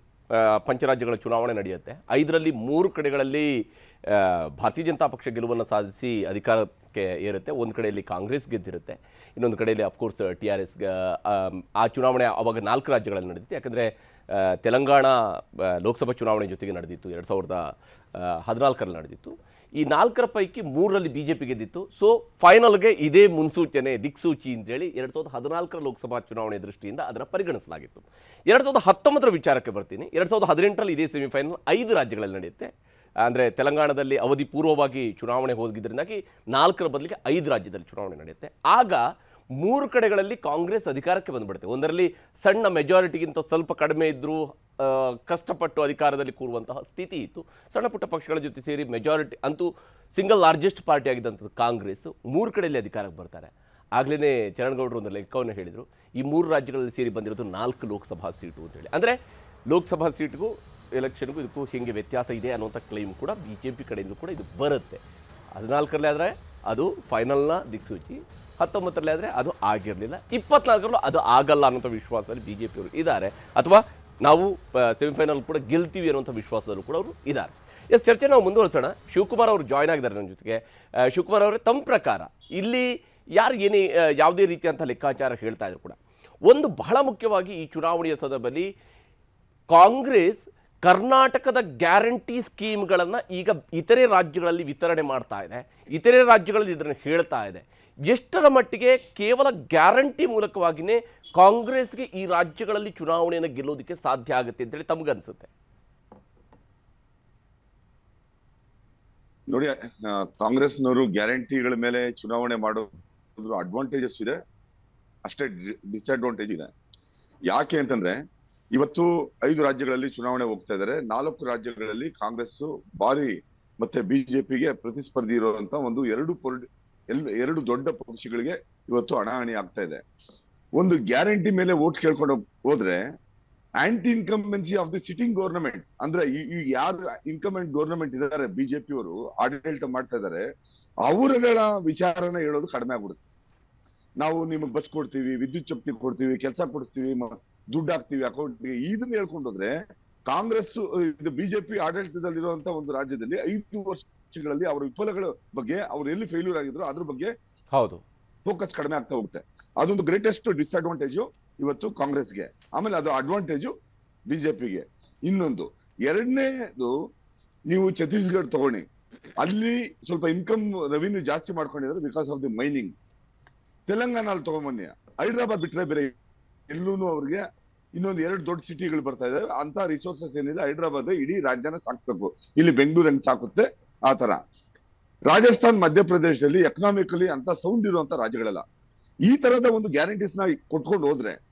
ಪಂಚರಾಜ್ಯಗಳ ಚುನಾವಣೆ ನಡೆಯುತ್ತೆ. ಐದರಲ್ಲಿ ಮೂರು ಕಡೆಗಳಲ್ಲಿ ಭಾರತೀಯ ಜನತಾ ಪಕ್ಷ ಗೆಲುವನ್ನು ಸಾಧಿಸಿ ಅಧಿಕಾರಕ್ಕೆ ಏರುತ್ತೆ. ಒಂದು ಕಡೆಯಲ್ಲಿ ಕಾಂಗ್ರೆಸ್ ಗೆದ್ದಿರುತ್ತೆ. ಇನ್ನೊಂದು ಕಡೆಯಲ್ಲಿ ಅಫ್ಕೋರ್ಸ್ ಟಿ ಆರ್ ಎಸ್ ಆ ಚುನಾವಣೆ ಅವಾಗ ನಾಲ್ಕು ರಾಜ್ಯಗಳಲ್ಲಿ ನಡೆದಿತ್ತು. ಯಾಕಂದರೆ ತೆಲಂಗಾಣ ಲೋಕಸಭಾ ಚುನಾವಣೆ ಜೊತೆಗೆ ನಡೆದಿತ್ತು. ಎರಡು ಸಾವಿರದ ಹದಿನಾಲ್ಕರಲ್ಲಿ ನಡೆದಿತ್ತು. ಈ ನಾಲ್ಕರ ಪೈಕಿ ಮೂರರಲ್ಲಿ ಬಿ ಜೆ ಪಿ ಗೆದ್ದಿತ್ತು. ಸೊ ಫೈನಲ್ಗೆ ಇದೇ ಮುನ್ಸೂಚನೆ, ದಿಕ್ಸೂಚಿ ಅಂತೇಳಿ ಎರಡು ಸಾವಿರದ ಹದಿನಾಲ್ಕರ ಲೋಕಸಭಾ ಚುನಾವಣೆ ದೃಷ್ಟಿಯಿಂದ ಅದನ್ನು ಪರಿಗಣಿಸಲಾಗಿತ್ತು. ಎರಡು ಸಾವಿರದ ಹತ್ತೊಂಬತ್ತರ ವಿಚಾರಕ್ಕೆ ಬರ್ತೀನಿ. ಎರಡು ಸಾವಿರದ ಹದಿನೆಂಟರಲ್ಲಿ ಇದೇ ಸೆಮಿಫೈನಲ್ ಐದು ರಾಜ್ಯಗಳಲ್ಲಿ ನಡೆಯುತ್ತೆ. ಅಂದರೆ ತೆಲಂಗಾಣದಲ್ಲಿ ಅವಧಿ ಪೂರ್ವವಾಗಿ ಚುನಾವಣೆ ಹೋಗಿದ್ದರಿಂದಾಗಿ ನಾಲ್ಕರ ಬದಲಿಗೆ ಐದು ರಾಜ್ಯದಲ್ಲಿ ಚುನಾವಣೆ ನಡೆಯುತ್ತೆ. ಆಗ ಮೂರು ಕಡೆಗಳಲ್ಲಿ ಕಾಂಗ್ರೆಸ್ ಅಧಿಕಾರಕ್ಕೆ ಬಂದುಬಿಡುತ್ತೆ. ಒಂದರಲ್ಲಿ ಸಣ್ಣ ಮೆಜಾರಿಟಿಗಿಂತ ಸ್ವಲ್ಪ ಕಡಿಮೆ ಇದ್ದರೂ ಕಷ್ಟಪಟ್ಟು ಅಧಿಕಾರದಲ್ಲಿ ಕೂರುವಂತಹ ಸ್ಥಿತಿ ಇತ್ತು. ಸಣ್ಣ ಪುಟ್ಟ ಪಕ್ಷಗಳ ಜೊತೆ ಸೇರಿ ಮೆಜಾರಿಟಿ ಅಂತೂ ಸಿಂಗಲ್ ಲಾರ್ಜೆಸ್ಟ್ ಪಾರ್ಟಿ ಆಗಿದ್ದಂಥದ್ದು ಕಾಂಗ್ರೆಸ್ ಮೂರು ಕಡೆಯಲ್ಲಿ ಅಧಿಕಾರಕ್ಕೆ ಬರ್ತಾರೆ. ಆಗ್ಲೇ ಚರಣಗೌಡರು ಒಂದು ಲೆಕ್ಕವನ್ನು ಹೇಳಿದರು. ಈ ಮೂರು ರಾಜ್ಯಗಳಲ್ಲಿ ಸೇರಿ ಬಂದಿರೋದು ನಾಲ್ಕು ಲೋಕಸಭಾ ಸೀಟು ಅಂತೇಳಿ ಅಂದರೆ ಲೋಕಸಭಾ ಸೀಟ್ಗೂ ಎಲೆಕ್ಷನ್ಗೂ ಇದಕ್ಕೂ ಹೇಗೆ ವ್ಯತ್ಯಾಸ ಇದೆ ಅನ್ನೋಂಥ ಕ್ಲೈಮ್ ಕೂಡ ಬಿ ಜೆ ಪಿ ಕಡೆಯಿಂದ ಕೂಡ ಇದು ಬರುತ್ತೆ. ಹದಿನಾಲ್ಕರಲ್ಲಿ ಆದರೆ ಅದು ಫೈನಲ್ನ ದಿಕ್ಸೂಚಿ, ಹತ್ತೊಂಬತ್ತರಲ್ಲಿ ಆದರೆ ಅದು ಆಗಿರಲಿಲ್ಲ, ಇಪ್ಪತ್ನಾಲ್ಕರಲ್ಲೂ ಅದು ಆಗಲ್ಲ ಅನ್ನೋಂಥ ವಿಶ್ವಾಸದಲ್ಲಿ ಬಿ ಜೆ ಪಿಯವರು ಇದ್ದಾರೆ. ಅಥವಾ ನಾವು ಸೆಮಿಫೈನಲ್ ಕೂಡ ಗೆಲ್ತೀವಿ ಅನ್ನೋಂಥ ವಿಶ್ವಾಸದಲ್ಲೂ ಕೂಡ ಅವರು ಇದ್ದಾರೆ. ಎಸ್, ಚರ್ಚೆ ನಾವು ಮುಂದುವರಿಸೋಣ. ಶಿವಕುಮಾರ್ ಅವರು ಜಾಯ್ನ್ ಆಗಿದ್ದಾರೆ ನನ್ನ ಜೊತೆಗೆ. ಶಿವಕುಮಾರ್ ಅವರೇ ತಮ್ಮ ಪ್ರಕಾರ ಇಲ್ಲಿ ಯಾರು ಏನೇ ಯಾವುದೇ ರೀತಿಯಂಥ ಲೆಕ್ಕಾಚಾರ ಹೇಳ್ತಾ ಇದ್ರು ಕೂಡ. ಒಂದು ಬಹಳ ಮುಖ್ಯವಾಗಿ ಈ ಚುನಾವಣೆಯ ಸಂದರ್ಭದಲ್ಲಿ ಕಾಂಗ್ರೆಸ್ ಕರ್ನಾಟಕದ ಗ್ಯಾರಂಟಿ ಸ್ಕೀಮ್ಗಳನ್ನು ಈಗ ಇತರೆ ರಾಜ್ಯಗಳಲ್ಲಿ ವಿತರಣೆ ಮಾಡ್ತಾ ಇದೆ. ಇತರೆ ರಾಜ್ಯಗಳಲ್ಲಿ ಇದನ್ನು ಹೇಳ್ತಾ ಇದೆ. ಎಷ್ಟರ ಮಟ್ಟಿಗೆ ಕೇವಲ ಗ್ಯಾರಂಟಿ ಮೂಲಕವಾಗಿಯೇ ಕಾಂಗ್ರೆಸ್ಗೆ ಈ ರಾಜ್ಯಗಳಲ್ಲಿ ಚುನಾವಣೆಯನ್ನು ಗೆಲ್ಲೋದಕ್ಕೆ ಸಾಧ್ಯ ಆಗುತ್ತೆ ಅಂತೇಳಿ ತಮಗನ್ಸುತ್ತೆ ನೋಡಿ ಕಾಂಗ್ರೆಸ್ನವರು ಗ್ಯಾರಂಟಿಗಳ ಮೇಲೆ ಚುನಾವಣೆ ಮಾಡೋದ್ರ ಅಡ್ವಾಂಟೇಜಸ್ ಇದೆ. ಅಷ್ಟೇ ಡಿಸ್ಅಡ್ವಾಂಟೇಜ್ ಇದೆ. ಯಾಕೆ ಅಂತಂದ್ರೆ ಇವತ್ತು ಐದು ರಾಜ್ಯಗಳಲ್ಲಿ ಚುನಾವಣೆ ಹೋಗ್ತಾ ಇದ್ದಾರೆ. ನಾಲ್ಕು ರಾಜ್ಯಗಳಲ್ಲಿ ಕಾಂಗ್ರೆಸ್ ಭಾರಿ ಮತ್ತೆ ಬಿಜೆಪಿಗೆ ಪ್ರತಿಸ್ಪರ್ಧಿ ಇರುವಂತ ಒಂದು ಎರಡು ಎರಡು ದೊಡ್ಡ ಪಕ್ಷಗಳಿಗೆ ಇವತ್ತು ಹಣಾಹಣಿ ಆಗ್ತಾ ಇದೆ. ಒಂದು ಗ್ಯಾರಂಟಿ ಮೇಲೆ ವೋಟ್ ಕೇಳ್ಕೊಂಡು ಹೋದ್ರೆ anti incumbency of the sitting government ಅಂದ್ರೆ ಈ- ಯಾರು ಇನ್ಕಮೆಂಟ್ ಗವರ್ನಮೆಂಟ್ ಇದ್ದಾರೆ ಬಿಜೆಪಿ ಅವರು ಆಡಳಿತ ಮಾಡ್ತಾ ಇದ್ದಾರೆ, ಅವರುಗಳ ವಿಚಾರನ ಹೇಳೋದು ಕಡಿಮೆ ಆಗ್ಬಿಡುತ್ತೆ. ನಾವು ನಿಮಗೆ ಬಸ್ ಕೊಡ್ತೀವಿ, ವಿದ್ಯುತ್ ಶಕ್ತಿ ಕೊಡ್ತೀವಿ, ಕೆಲಸ ಕೊಡ್ತೀವಿ ದುಡ್ಡು ಹಾಕ್ತೀವಿ ಅಕೌಂಟ್ಗೆ ಇದನ್ನ ಹೇಳ್ಕೊಂಡು ಹೋದ್ರೆ ಕಾಂಗ್ರೆಸ್ ಇದು ಬಿಜೆಪಿ ಆಡಳಿತದಲ್ಲಿರುವಂತ ಒಂದು ರಾಜ್ಯದಲ್ಲಿ ಐದು ವರ್ಷಗಳಲ್ಲಿ ಅವರ ವಿಫಲಗಳ ಬಗ್ಗೆ ಅವ್ರು ಎಲ್ಲಿ ಫೇಲ್ಯೂರ್ ಆಗಿದ್ರು ಅದ್ರ ಬಗ್ಗೆ ಹೌದು. ಫೋಕಸ್ ಕಡಿಮೆ ಆಗ್ತಾ ಹೋಗುತ್ತೆ. ಅದೊಂದು ಗ್ರೇಟೆಸ್ಟ್ ಡಿಸ್ಅಡ್ವಾಂಟೇಜು ಇವತ್ತು ಕಾಂಗ್ರೆಸ್ಗೆ. ಆಮೇಲೆ ಅದು ಅಡ್ವಾಂಟೇಜು ಬಿಜೆಪಿಗೆ. ಇನ್ನೊಂದು ಎರಡನೇದು ನೀವು ಛತ್ತೀಸ್ಗಢ ತಗೊಳ್ಳಿ. ಅಲ್ಲಿ ಸ್ವಲ್ಪ ಇನ್ಕಮ್ ರೆವಿನ್ಯೂ ಜಾಸ್ತಿ ಮಾಡ್ಕೊಂಡಿದ್ದಾರೆ ಬಿಕಾಸ್ ಆಫ್ ದಿ ಮೈನಿಂಗ್ ತೆಲಂಗಾಣಲ್ಲಿ ತಗೊಂಬನ್ನಿ. ಹೈದ್ರಾಬಾದ್ ಬಿಟ್ರೆ ಬೇರೆ ಎಲ್ಲೂನು ಅವ್ರಿಗೆ ಇನ್ನೊಂದು ಎರಡು ದೊಡ್ಡ ಸಿಟಿಗಳು ಬರ್ತಾ ಇದಾವೆ. ಅಂತ ರಿಸೋರ್ಸಸ್ ಏನಿದೆ ಹೈದ್ರಾಬಾದ್ ಇಡೀ ರಾಜ್ಯನ ಸಾಕ್ಬೇಕು. ಇಲ್ಲಿ ಬೆಂಗಳೂರು ಹೆಂಗ್ ಸಾಕುತ್ತೆ? ಆ ತರ ರಾಜಸ್ಥಾನ್, ಮಧ್ಯಪ್ರದೇಶದಲ್ಲಿ ಎಕನಾಮಿಕಲಿ ಅಂತ ಸೌಂಡ್ ಇರುವಂತ ರಾಜ್ಯಗಳಲ್ಲ. ಈ ತರದ ಒಂದು ಗ್ಯಾರಂಟೀಸ್ನ ಕೊಟ್ಕೊಂಡು ಹೋದ್ರೆ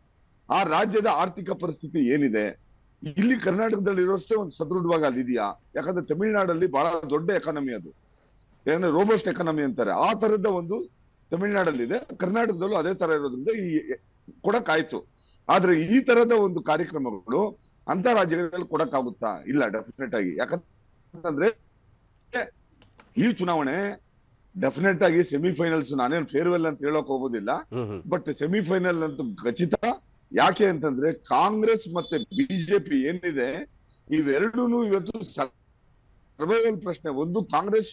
ಆ ರಾಜ್ಯದ ಆರ್ಥಿಕ ಪರಿಸ್ಥಿತಿ ಏನಿದೆ? ಇಲ್ಲಿ ಕರ್ನಾಟಕದಲ್ಲಿ ಇರೋಷ್ಟೇ ಒಂದು ಸದೃಢವಾಗಿ ಅಲ್ಲಿ ಇದೆಯಾ ಯಾಕಂದ್ರೆ ತಮಿಳುನಾಡಲ್ಲಿ ಬಹಳ ದೊಡ್ಡ ಎಕಾನಮಿ ಅದು. ಯಾಕಂದ್ರೆ ರೋಬೋಸ್ಟ್ ಎಕಾನಮಿ ಅಂತಾರೆ. ಆ ತರದ ಒಂದು ತಮಿಳುನಾಡಲ್ಲಿ ಇದೆ ಕರ್ನಾಟಕದಲ್ಲೂ ಅದೇ ತರ ಇರೋದ್ರಿಂದ ಈ ಕೊಡಕ್ಕಾಯ್ತು. ಆದ್ರೆ ಈ ತರದ ಒಂದು ಕಾರ್ಯಕ್ರಮಗಳು ಅಂತ ರಾಜ್ಯಗಳಲ್ಲಿ ಕೊಡಕ್ಕಾಗುತ್ತಾ? ಇಲ್ಲ ಡೆಫಿನೆಟ್ ಆಗಿ. ಯಾಕಂತಂದ್ರೆ ಈ ಚುನಾವಣೆ ಡೆಫಿನೆಟ್ ಆಗಿ ಸೆಮಿಫೈನಲ್ಸ್ ನಾನೇನು ಫೇರ್ವೆಲ್ ಅಂತ ಹೇಳಕ್ ಹೋಗೋದಿಲ್ಲ. ಬಟ್ ಸೆಮಿಫೈನಲ್ ಅಂತೂ ಖಚಿತ. ಯಾಕೆ ಅಂತಂದ್ರೆ ಕಾಂಗ್ರೆಸ್ ಮತ್ತೆ ಬಿಜೆಪಿ ಏನಿದೆ ಇವೆರಡೂ ಇವತ್ತು ಸರ್ವೈವಲ್ ಪ್ರಶ್ನೆ. ಒಂದು Congress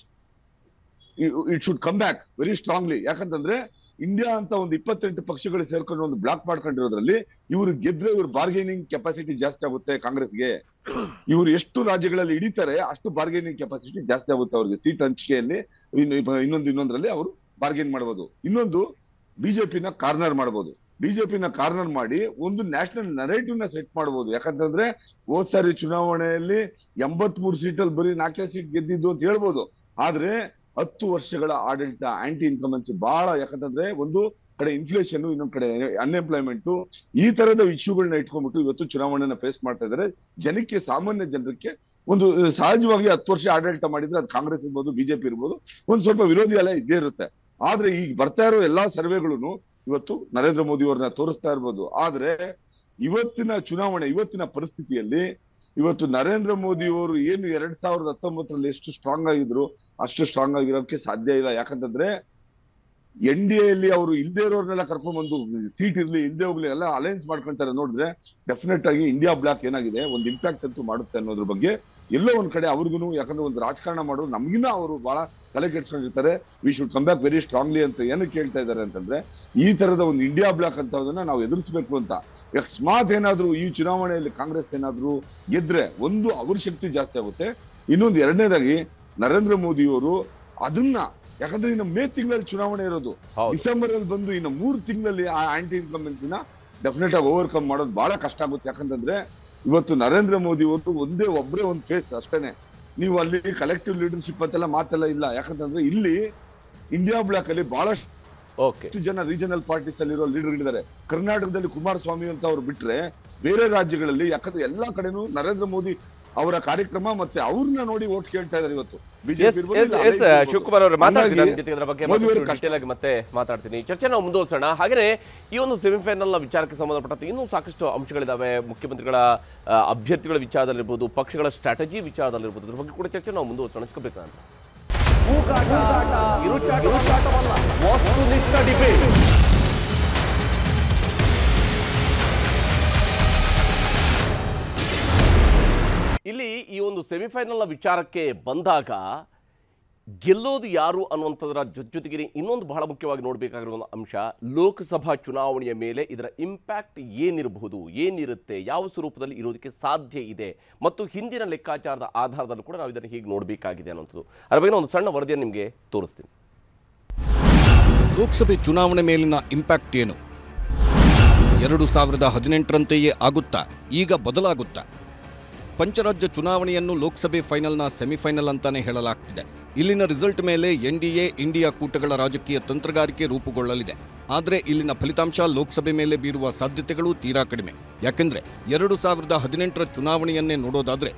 it should come back very strongly ಯಾಕಂತಂದ್ರೆ ಇಂಡಿಯಾ ಅಂತ ಒಂದು ಇಪ್ಪತ್ತೆಂಟು ಪಕ್ಷಗಳು ಸೇರ್ಕೊಂಡು ಒಂದು ಬ್ಲಾಕ್ ಮಾಡ್ಕೊಂಡಿರೋದ್ರಲ್ಲಿ ಇವರು ಗೆದ್ರೆ ಇವ್ರ ಬಾರ್ಗೇನಿಂಗ್ ಕೆಪಾಸಿಟಿ ಜಾಸ್ತಿ ಆಗುತ್ತೆ ಕಾಂಗ್ರೆಸ್ಗೆ. ಇವರು ಎಷ್ಟು ರಾಜ್ಯಗಳಲ್ಲಿ ಹಿಡಿತಾರೆ ಅಷ್ಟು ಬಾರ್ಗೇನಿಂಗ್ ಕೆಪಾಸಿಟಿ ಜಾಸ್ತಿ ಆಗುತ್ತೆ ಅವ್ರಿಗೆ ಸೀಟ್ ಹಂಚಿಕೆಯಲ್ಲಿ. ಇನ್ನೊಂದು ಇನ್ನೊಂದ್ರಲ್ಲಿ ಅವರು ಬಾರ್ಗೇನ್ ಮಾಡ್ಬೋದು. ಇನ್ನೊಂದು ಬಿಜೆಪಿನ ಕಾರ್ನರ್ ಮಾಡಬಹುದು ಬಿಜೆಪಿನ ಕಾರ್ನರ್ ಮಾಡಿ ಒಂದು ನ್ಯಾಷನಲ್ ನರೇಟಿವ್ನ ಸೆಟ್ ಮಾಡಬಹುದು ಯಾಕಂತಂದ್ರೆ ಹೋದ್ ಸಾರಿ ಚುನಾವಣೆಯಲ್ಲಿ ಎಂಬತ್ ಮೂರು ಸೀಟಲ್ಲಿ ಬರೀ ನಾಲ್ಕೇ ಸೀಟ್ ಗೆದ್ದಿದ್ದು ಅಂತ ಹೇಳ್ಬೋದು. ಆದ್ರೆ ಹತ್ತು ವರ್ಷಗಳ ಆಡಳಿತ ಆಂಟಿ ಇನ್ಕಮೆನ್ಸಿ ಬಹಳ, ಯಾಕಂತಂದ್ರೆ ಒಂದು ಕಡೆ ಇನ್ಫ್ಲೇಷನ್ ಇನ್ನೊಂದ್ ಕಡೆ ಅನ್ಎಂಪ್ಲಾಯ್ಮೆಂಟ್ ಈ ತರದ ಇಶ್ಯೂಗಳನ್ನ ಇಟ್ಕೊಂಡ್ಬಿಟ್ಟು ಇವತ್ತು ಚುನಾವಣೆಯನ್ನ ಫೇಸ್ ಮಾಡ್ತಾ ಇದ್ದಾರೆ ಜನಕ್ಕೆ, ಸಾಮಾನ್ಯ ಜನರಿಗೆ ಒಂದು ಸಹಜವಾಗಿ ಹತ್ತು ವರ್ಷ ಆಡಳಿತ ಮಾಡಿದ್ರೆ ಅದು ಕಾಂಗ್ರೆಸ್ ಇರ್ಬೋದು, ಬಿಜೆಪಿ ಇರ್ಬೋದು, ಒಂದ್ ಸ್ವಲ್ಪ ವಿರೋಧಿ ಅಲೆ ಇದ್ದೇ ಇರುತ್ತೆ. ಆದ್ರೆ ಈಗ ಬರ್ತಾ ಇರೋ ಎಲ್ಲಾ ಸರ್ವೆಗಳು ಇವತ್ತು ನರೇಂದ್ರ ಮೋದಿ ಅವ್ರನ್ನ ತೋರಿಸ್ತಾ ಇರ್ಬೋದು. ಆದ್ರೆ ಇವತ್ತಿನ ಚುನಾವಣೆ, ಇವತ್ತಿನ ಪರಿಸ್ಥಿತಿಯಲ್ಲಿ ಇವತ್ತು ನರೇಂದ್ರ ಮೋದಿ ಅವರು ಏನು ಎರಡ್ ಸಾವಿರದ ಹತ್ತೊಂಬತ್ತರಲ್ಲಿ ಎಷ್ಟು ಸ್ಟ್ರಾಂಗ್ ಆಗಿದ್ರು, ಅಷ್ಟು ಸ್ಟ್ರಾಂಗ್ ಆಗಿರೋಕೆ ಸಾಧ್ಯ ಇಲ್ಲ. ಯಾಕಂತಂದ್ರೆ ಎನ್ ಡಿ ಎಲ್ಲಿ ಅವರು ಇಲ್ದೇ ಇರೋರ್ನೆಲ್ಲ ಕರ್ಕೊಂಡ್ ಬಂದು ಸೀಟ್ ಇರ್ಲಿ, ಇಲ್ದೇ ಹೋಗ್ಲಿ ಎಲ್ಲ ಅಲೈನ್ಸ್ ಮಾಡ್ಕೊಂತಾರೆ ನೋಡಿದ್ರೆ ಡೆಫಿನೆಟ್ ಆಗಿ ಇಂಡಿಯಾ ಬ್ಲಾಕ್ ಏನಾಗಿದೆ, ಒಂದು ಇಂಪ್ಯಾಕ್ಟ್ ಅಂತೂ ಮಾಡುತ್ತೆ ಅನ್ನೋದ್ರ ಬಗ್ಗೆ ಎಲ್ಲೋ ಒಂದ್ ಕಡೆ ಅವ್ರಿಗೂ ಯಾಕಂದ್ರೆ ಒಂದು ರಾಜಕಾರಣ ಮಾಡೋರು ನಮ್ಗಿನ್ನ ಅವರು ಬಹಳ ತಲೆ ಕೆಡ್ಸ್ಕೊಂಡಿರ್ತಾರೆ. We should come back very strongly ಅಂತ ಏನಕ್ಕೆ ಕೇಳ್ತಾ ಇದ್ದಾರೆ ಅಂತಂದ್ರೆ ಈ ತರದ ಒಂದು ಇಂಡಿಯಾ ಬ್ಲಾಕ್ ಅಂತ ನಾವು ಎದುರಿಸಬೇಕು ಅಂತ. ಅಕಸ್ಮಾತ್ ಏನಾದ್ರೂ ಈ ಚುನಾವಣೆಯಲ್ಲಿ ಕಾಂಗ್ರೆಸ್ ಏನಾದ್ರೂ ಗೆದ್ರೆ ಒಂದು ಅವ್ರ ಶಕ್ತಿ ಜಾಸ್ತಿ ಆಗುತ್ತೆ. ಇನ್ನೊಂದು ಎರಡನೇದಾಗಿ ನರೇಂದ್ರ ಮೋದಿ ಅವರು ಅದನ್ನ ಯಾಕಂದ್ರೆ ಇನ್ನು ಮೇ ತಿಂಗಳಲ್ಲಿ ಚುನಾವಣೆ ಇರೋದು. ಡಿಸೆಂಬರ್ ಅಲ್ಲಿ ಬಂದು ಇನ್ನು ಮೂರು ತಿಂಗಳಲ್ಲಿ ಆ ಆಂಟಿ ಇನ್ಕಂಬೆನ್ಸಿನ ಡೆಫಿನೆಟ್ ಆಗಿ ಓವರ್ಕಮ್ ಮಾಡೋದು ಬಹಳ ಕಷ್ಟ ಆಗುತ್ತೆ. ಯಾಕಂತಂದ್ರೆ ಇವತ್ತು ನರೇಂದ್ರ ಮೋದಿ ಅವರು ಒಂದೇ ಒಬ್ಬರೇ ಒಂದು ಫೇಸ್ ಅಷ್ಟೇನೆ. ನೀವು ಅಲ್ಲಿ ಕಲೆಕ್ಟಿವ್ ಲೀಡರ್ಶಿಪ್ ಅಂತೆಲ್ಲ ಮಾತೆಲ್ಲ ಇಲ್ಲ. ಯಾಕಂತಂದ್ರೆ ಇಲ್ಲಿ ಇಂಡಿಯಾ ಬ್ಲಾಕ್ ಅಲ್ಲಿ ಬಹಳಷ್ಟು ಎಷ್ಟು ಜನ ರೀಜನಲ್ ಪಾರ್ಟೀಸ್ ಅಲ್ಲಿರೋ ಲೀಡರ್ ಇದ್ದಾರೆ ಕರ್ನಾಟಕದಲ್ಲಿ ಕುಮಾರಸ್ವಾಮಿ ಅಂತ ಅವ್ರು ಬಿಟ್ರೆ ಬೇರೆ ರಾಜ್ಯಗಳಲ್ಲಿ ಯಾಕಂದ್ರೆ ಎಲ್ಲಾ ಕಡೆನೂ ನರೇಂದ್ರ ಮೋದಿ ಅವರ ಕಾರ್ಯಕ್ರಮ ಮತ್ತೆ ಅವ್ರನ್ನ ನೋಡಿ ಓಟ್ ಕೇಳ್ತಾ ಇದಾರೆ ಇವತ್ತು. ಶಿವಕುಮಾರ್ ಅವರು ಮಾತಾಡ್ತೀನಿ ನನ್ನ ಜೊತೆ ಇದರ ಬಗ್ಗೆ ಮತ್ತೆ ಮಾತಾಡ್ತೀನಿ. ಚರ್ಚೆ ನಾವು ಮುಂದುವರಿಸೋಣ. ಹಾಗೆ ಈ ಒಂದು ಸೆಮಿಫೈನಲ್ ವಿಚಾರಕ್ಕೆ ಸಂಬಂಧಪಟ್ಟಂತೆ ಇನ್ನೂ ಸಾಕಷ್ಟು ಅಂಶಗಳಿದ್ದಾವೆ ಮುಖ್ಯಮಂತ್ರಿಗಳ ಅಭ್ಯರ್ಥಿಗಳ ವಿಚಾರದಲ್ಲಿರ್ಬೋದು ಪಕ್ಷಗಳ ಸ್ಟ್ರಾಟಜಿ ವಿಚಾರದಲ್ಲಿರ್ಬೋದು ಅದ್ರ ಬಗ್ಗೆ ಕೂಡ ಚರ್ಚೆ ನಾವು ಮುಂದುವರಿಸೋಣ. ಚಿಕ್ಕಬೇಕು ಅಂತ ಇಲ್ಲಿ ಈ ಒಂದು ಸೆಮಿಫೈನಲ್ನ ವಿಚಾರಕ್ಕೆ ಬಂದಾಗ ಗೆಲ್ಲೋದು ಯಾರು ಅನ್ನುವಂಥದ್ರ ಜೊತೆ ಜೊತೆಗೆ ಇನ್ನೊಂದು ಬಹಳ ಮುಖ್ಯವಾಗಿ ನೋಡಬೇಕಾಗಿರುವ ಒಂದು ಅಂಶ, ಲೋಕಸಭಾ ಚುನಾವಣೆಯ ಮೇಲೆ ಇದರ ಇಂಪ್ಯಾಕ್ಟ್ ಏನಿರಬಹುದು, ಏನಿರುತ್ತೆ, ಯಾವ ಸ್ವರೂಪದಲ್ಲಿ ಇರೋದಕ್ಕೆ ಸಾಧ್ಯ ಇದೆ, ಮತ್ತು ಹಿಂದಿನ ಲೆಕ್ಕಾಚಾರದ ಆಧಾರದಲ್ಲೂ ಕೂಡ ನಾವು ಇದನ್ನು ಹೀಗೆ ನೋಡಬೇಕಾಗಿದೆ ಅನ್ನೋಂಥದ್ದು ಅದರ ಬಗ್ಗೆ ಒಂದು ಸಣ್ಣ ವರದಿಯನ್ನು ನಿಮಗೆ ತೋರಿಸ್ತೀನಿ. ಲೋಕಸಭೆ ಚುನಾವಣೆ ಮೇಲಿನ ಇಂಪ್ಯಾಕ್ಟ್ ಏನು? ಎರಡು ಸಾವಿರದ ಹದಿನೆಂಟರಂತೆಯೇ ಆಗುತ್ತಾ? ಈಗ ಬದಲಾಗುತ್ತಾ? ಪಂಚರಾಜ್ಯ ಚುನಾವಣೆಯನ್ನು ಲೋಕಸಭೆ ಫೈನಲ್ನ ಸೆಮಿಫೈನಲ್ ಅಂತಾನೆ ಹೇಳಲಾಗ್ತಿದೆ. ಇಲ್ಲಿನ ರಿಸಲ್ಟ್ ಮೇಲೆ ಎನ್ಡಿಎ ಇಂಡಿಯಾ ಕೂಟಗಳ ರಾಜಕೀಯ ತಂತ್ರಗಾರಿಕೆ ರೂಪುಗೊಳ್ಳಲಿದೆ. ಆದರೆ ಇಲ್ಲಿನ ಫಲಿತಾಂಶ ಲೋಕಸಭೆ ಮೇಲೆ ಬೀರುವ ಸಾಧ್ಯತೆಗಳು ತೀರಾ ಕಡಿಮೆ. ಯಾಕೆಂದರೆ ಎರಡು ಸಾವಿರದ ಹದಿನೆಂಟರ ಚುನಾವಣೆಯನ್ನೇ ನೋಡೋದಾದ್ರೆ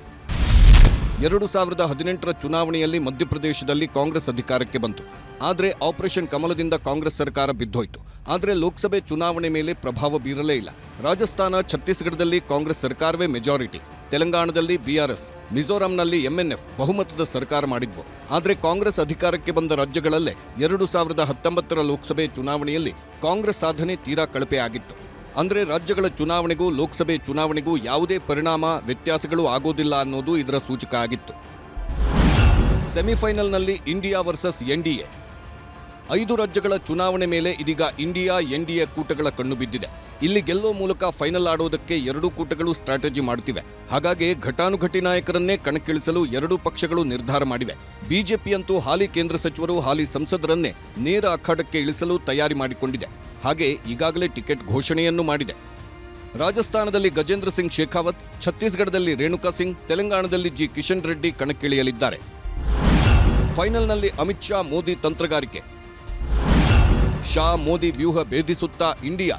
ಎರಡು ಸಾವಿರದ ಹದಿನೆಂಟರ ಚುನಾವಣೆಯಲ್ಲಿ ಮಧ್ಯಪ್ರದೇಶದಲ್ಲಿ ಕಾಂಗ್ರೆಸ್ ಅಧಿಕಾರಕ್ಕೆ ಬಂತು. ಆದರೆ ಆಪರೇಷನ್ ಕಮಲದಿಂದ ಕಾಂಗ್ರೆಸ್ ಸರ್ಕಾರ ಬಿದ್ದೋಯ್ತು. ಆದರೆ ಲೋಕಸಭೆ ಚುನಾವಣೆ ಮೇಲೆ ಪ್ರಭಾವ ಬೀರಲೇ ಇಲ್ಲ. ರಾಜಸ್ಥಾನ, ಛತ್ತೀಸ್ಗಢದಲ್ಲಿ ಕಾಂಗ್ರೆಸ್ ಸರ್ಕಾರವೇ ಮೆಜಾರಿಟಿ ತೆಲಂಗಾಣದಲ್ಲಿ ಬಿಆರ್ಎಸ್ ಮಿಜೋರಾಂನಲ್ಲಿ ಎಂಎನ್ಎಫ್ ಬಹುಮತದ ಸರ್ಕಾರ ಮಾಡಿದ್ವು. ಆದರೆ ಕಾಂಗ್ರೆಸ್ ಅಧಿಕಾರಕ್ಕೆ ಬಂದ ರಾಜ್ಯಗಳಲ್ಲೇ ಎರಡು ಸಾವಿರದ ಹತ್ತೊಂಬತ್ತರ ಲೋಕಸಭೆ ಚುನಾವಣೆಯಲ್ಲಿ ಕಾಂಗ್ರೆಸ್ ಸಾಧನೆ ತೀರಾ ಕಳಪೆ ಆಗಿತ್ತು. ಅಂದ್ರೆ ರಾಜ್ಯಗಳ ಚುನಾವಣೆಗೂ, ಲೋಕಸಭೆ ಚುನಾವಣೆಗೂ ಯಾವುದೇ ಪರಿಣಾಮ, ವ್ಯತ್ಯಾಸಗಳು ಆಗೋದಿಲ್ಲ ಅನ್ನೋದು ಇದರ ಸೂಚಕ ಆಗಿತ್ತು. ಸೆಮಿಫೈನಲ್ನಲ್ಲಿ ಇಂಡಿಯಾ ವರ್ಸಸ್ ಎನ್ಡಿಎ ಐದು ರಾಜ್ಯಗಳ ಚುನಾವಣೆ ಮೇಲೆ ಇದೀಗ ಇಂಡಿಯಾ, ಎನ್ಡಿಎ ಕೂಟಗಳ ಕಣ್ಣು ಬಿದ್ದಿದೆ. ಇಲ್ಲಿ ಗೆಲ್ಲೋ ಮೂಲಕ ಫೈನಲ್ ಆಡೋದಕ್ಕೆ ಎರಡೂ ಕೂಟಗಳು ಸ್ಟ್ರಾಟಜಿ ಮಾಡುತ್ತಿವೆ. ಹಾಗಾಗಿ ಘಟಾನುಘಟಿ ನಾಯಕರನ್ನೇ ಕಣಕ್ಕಿಳಿಸಲು ಎರಡೂ ಪಕ್ಷಗಳು ನಿರ್ಧಾರ ಮಾಡಿವೆ. ಬಿಜೆಪಿಯಂತೂ ಹಾಲಿ ಕೇಂದ್ರ ಸಚಿವರು, ಹಾಲಿ ಸಂಸದರನ್ನೇ ನೇರ ಅಖಾಡಕ್ಕೆ ಇಳಿಸಲು ತಯಾರಿ ಮಾಡಿಕೊಂಡಿದೆ. ಹಾಗೆ ಈಗಾಗಲೇ ಟಿಕೆಟ್ ಘೋಷಣೆಯನ್ನು ಮಾಡಿದೆ. ರಾಜಸ್ಥಾನದಲ್ಲಿ ಗಜೇಂದ್ರ ಸಿಂಗ್ ಶೇಖಾವತ್, ಛತ್ತೀಸ್ಗಢದಲ್ಲಿ ರೇಣುಕಾ ಸಿಂಗ್, ತೆಲಂಗಾಣದಲ್ಲಿ ಜಿ. ಕಿಶನ್ ರೆಡ್ಡಿ ಕಣಕ್ಕಿಳಿಯಲಿದ್ದಾರೆ. ಫೈನಲ್ನಲ್ಲಿ ಅಮಿತ್ ಶಾ, ಮೋದಿ ತಂತ್ರಗಾರಿಕೆ. ಶಾ ಮೋದಿ ವ್ಯೂಹ ಭೇದಿಸುತ್ತಾ ಇಂಡಿಯಾ.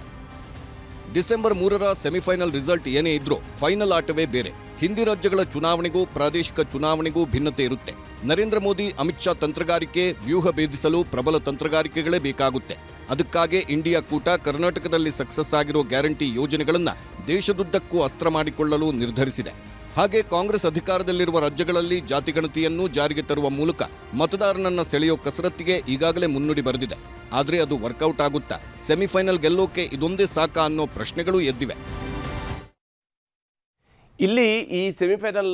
ಡಿಸೆಂಬರ್ ಮೂರರ ಸೆಮಿಫೈನಲ್ ರಿಸಲ್ಟ್ ಏನೇ ಇದ್ರೂ ಫೈನಲ್ ಆಟವೇ ಬೇರೆ. ಹಿಂದಿ ರಾಜ್ಯಗಳ ಚುನಾವಣೆಗೂ ಪ್ರಾದೇಶಿಕ ಚುನಾವಣೆಗೂ ಭಿನ್ನತೆ ಇರುತ್ತೆ. ನರೇಂದ್ರ ಮೋದಿ, ಅಮಿತ್ ಶಾ ತಂತ್ರಗಾರಿಕೆ ವ್ಯೂಹ ಭೇದಿಸಲು ಪ್ರಬಲ ತಂತ್ರಗಾರಿಕೆಗಳೇ ಬೇಕಾಗುತ್ತೆ. ಅದಕ್ಕಾಗಿ ಇಂಡಿಯಾ ಕೂಟ ಕರ್ನಾಟಕದಲ್ಲಿ ಸಕ್ಸಸ್ ಆಗಿರೋ ಗ್ಯಾರಂಟಿ ಯೋಜನೆಗಳನ್ನು ದೇಶದುದ್ದಕ್ಕೂ ಅಸ್ತ್ರ ಮಾಡಿಕೊಳ್ಳಲು ನಿರ್ಧರಿಸಿದೆ. ಹಾಗೆ ಕಾಂಗ್ರೆಸ್ ಅಧಿಕಾರದಲ್ಲಿರುವ ರಾಜ್ಯಗಳಲ್ಲಿ ಜಾತಿಗಣತಿಯನ್ನು ಜಾರಿಗೆ ತರುವ ಮೂಲಕ ಮತದಾರನನ್ನ ಸೆಳೆಯೋ ಕಸರತ್ತಿಗೆ ಈಗಾಗಲೇ ಮುನ್ನುಡಿ ಬರೆದಿದೆ. ಆದರೆ ಅದು ವರ್ಕೌಟ್ ಆಗುತ್ತಾ? ಸೆಮಿಫೈನಲ್ ಗೆಲ್ಲೋಕೆ ಇದೊಂದೇ ಸಾಕ ಅನ್ನೋ ಪ್ರಶ್ನೆಗಳು ಎದ್ದಿವೆ. ಇಲ್ಲಿ ಈ ಸೆಮಿಫೈನಲ್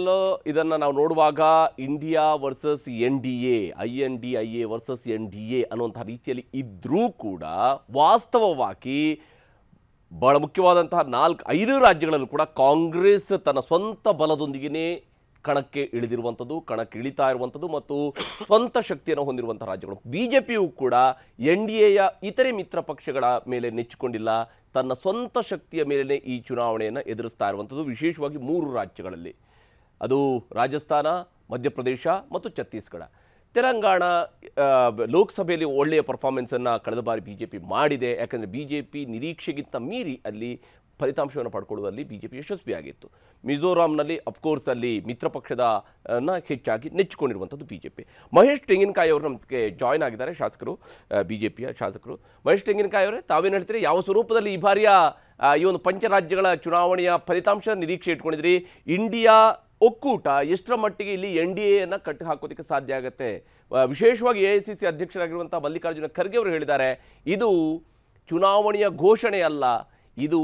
ಇದನ್ನು ನಾವು ನೋಡುವಾಗ India versus N D A, I N D I A versus N D A ಅನ್ನುವಂಥ ರೀತಿಯಲ್ಲಿ ಇದ್ರೂ ಕೂಡ ವಾಸ್ತವವಾಗಿ ಬಹಳ ಮುಖ್ಯವಾದಂತಹ ನಾಲ್ಕು ಐದು ರಾಜ್ಯಗಳಲ್ಲೂ ಕೂಡ ಕಾಂಗ್ರೆಸ್ ತನ್ನ ಸ್ವಂತ ಬಲದೊಂದಿಗೆ ಕಣಕ್ಕೆ ಇಳಿದಿರುವಂಥದ್ದು, ಕಣಕ್ಕೆ ಇಳಿತಾ ಇರುವಂಥದ್ದು ಮತ್ತು ಸ್ವಂತ ಶಕ್ತಿಯನ್ನು ಹೊಂದಿರುವಂಥ ರಾಜ್ಯಗಳು. ಬಿ ಜೆ ಪಿಯು ಕೂಡ ಎನ್ ಡಿ ಎಯ ಇತರೆ ಮಿತ್ರ ಪಕ್ಷಗಳ ಮೇಲೆ ನೆಚ್ಚಿಕೊಂಡಿಲ್ಲ. ತನ್ನ ಸ್ವಂತ ಶಕ್ತಿಯ ಮೇಲೇ ಈ ಚುನಾವಣೆಯನ್ನು ಎದುರಿಸ್ತಾ ಇರುವಂಥದ್ದು, ವಿಶೇಷವಾಗಿ ಮೂರು ರಾಜ್ಯಗಳಲ್ಲಿ. ಅದು ರಾಜಸ್ಥಾನ, ಮಧ್ಯಪ್ರದೇಶ ಮತ್ತು ಛತ್ತೀಸ್ಗಢ. ತೆಲಂಗಾಣ ಲೋಕಸಭೆಯಲ್ಲಿ ಒಳ್ಳೆಯ ಪರ್ಫಾರ್ಮೆನ್ಸನ್ನು ಕಳೆದ ಬಾರಿ ಬಿ ಜೆ ಪಿ ಮಾಡಿದೆ. ಯಾಕಂದರೆ ಬಿ ಜೆ ಪಿ ನಿರೀಕ್ಷೆಗಿಂತ ಮೀರಿ ಅಲ್ಲಿ ಫಲಿತಾಂಶವನ್ನು ಪಡ್ಕೊಳ್ಳುವಲ್ಲಿ ಬಿ ಜೆ ಪಿ ಯಶಸ್ವಿಯಾಗಿತ್ತು. ಮಿಜೋರಾಂನಲ್ಲಿ ಅಫ್ಕೋರ್ಸ್ ಅಲ್ಲಿ ಮಿತ್ರ ಪಕ್ಷದ ಹೆಚ್ಚಾಗಿ ನೆಚ್ಚಿಕೊಂಡಿರುವಂಥದ್ದು B J P Mahesh Tenginkai ಅವರು ನಮಗೆ ಜಾಯ್ನ್ ಆಗಿದ್ದಾರೆ ಶಾಸಕರು ಬಿ ಜೆ ಪಿಯ ಶಾಸಕರು. ಮಹೇಶ್ ತೆಂಗಿನಕಾಯಿ ಅವರೇ, ತಾವೇನು ಹೇಳ್ತೀರಿ? ಯಾವ ಸ್ವರೂಪದಲ್ಲಿ ಈ ಬಾರಿಯ ಈ ಒಂದು ಪಂಚರಾಜ್ಯಗಳ ಚುನಾವಣೆಯ ಫಲಿತಾಂಶ ನಿರೀಕ್ಷೆ ಇಟ್ಕೊಂಡಿದ್ರಿ? ಇಂಡಿಯಾ ಒಕ್ಕೂಟ ಎಷ್ಟರ ಮಟ್ಟಿಗೆ ಇಲ್ಲಿ ಎನ್ ಡಿ ಎನ್ನು ಕಟ್ಟಿ ಹಾಕೋದಕ್ಕೆ ಸಾಧ್ಯ ಆಗುತ್ತೆ? ವಿಶೇಷವಾಗಿ ಎ ಐ ಸಿ ಸಿ ಅಧ್ಯಕ್ಷರಾಗಿರುವಂಥ ಮಲ್ಲಿಕಾರ್ಜುನ ಖರ್ಗೆ ಅವರು ಹೇಳಿದ್ದಾರೆ, ಇದು ಚುನಾವಣೆಯ ಘೋಷಣೆ ಅಲ್ಲ, ಇದು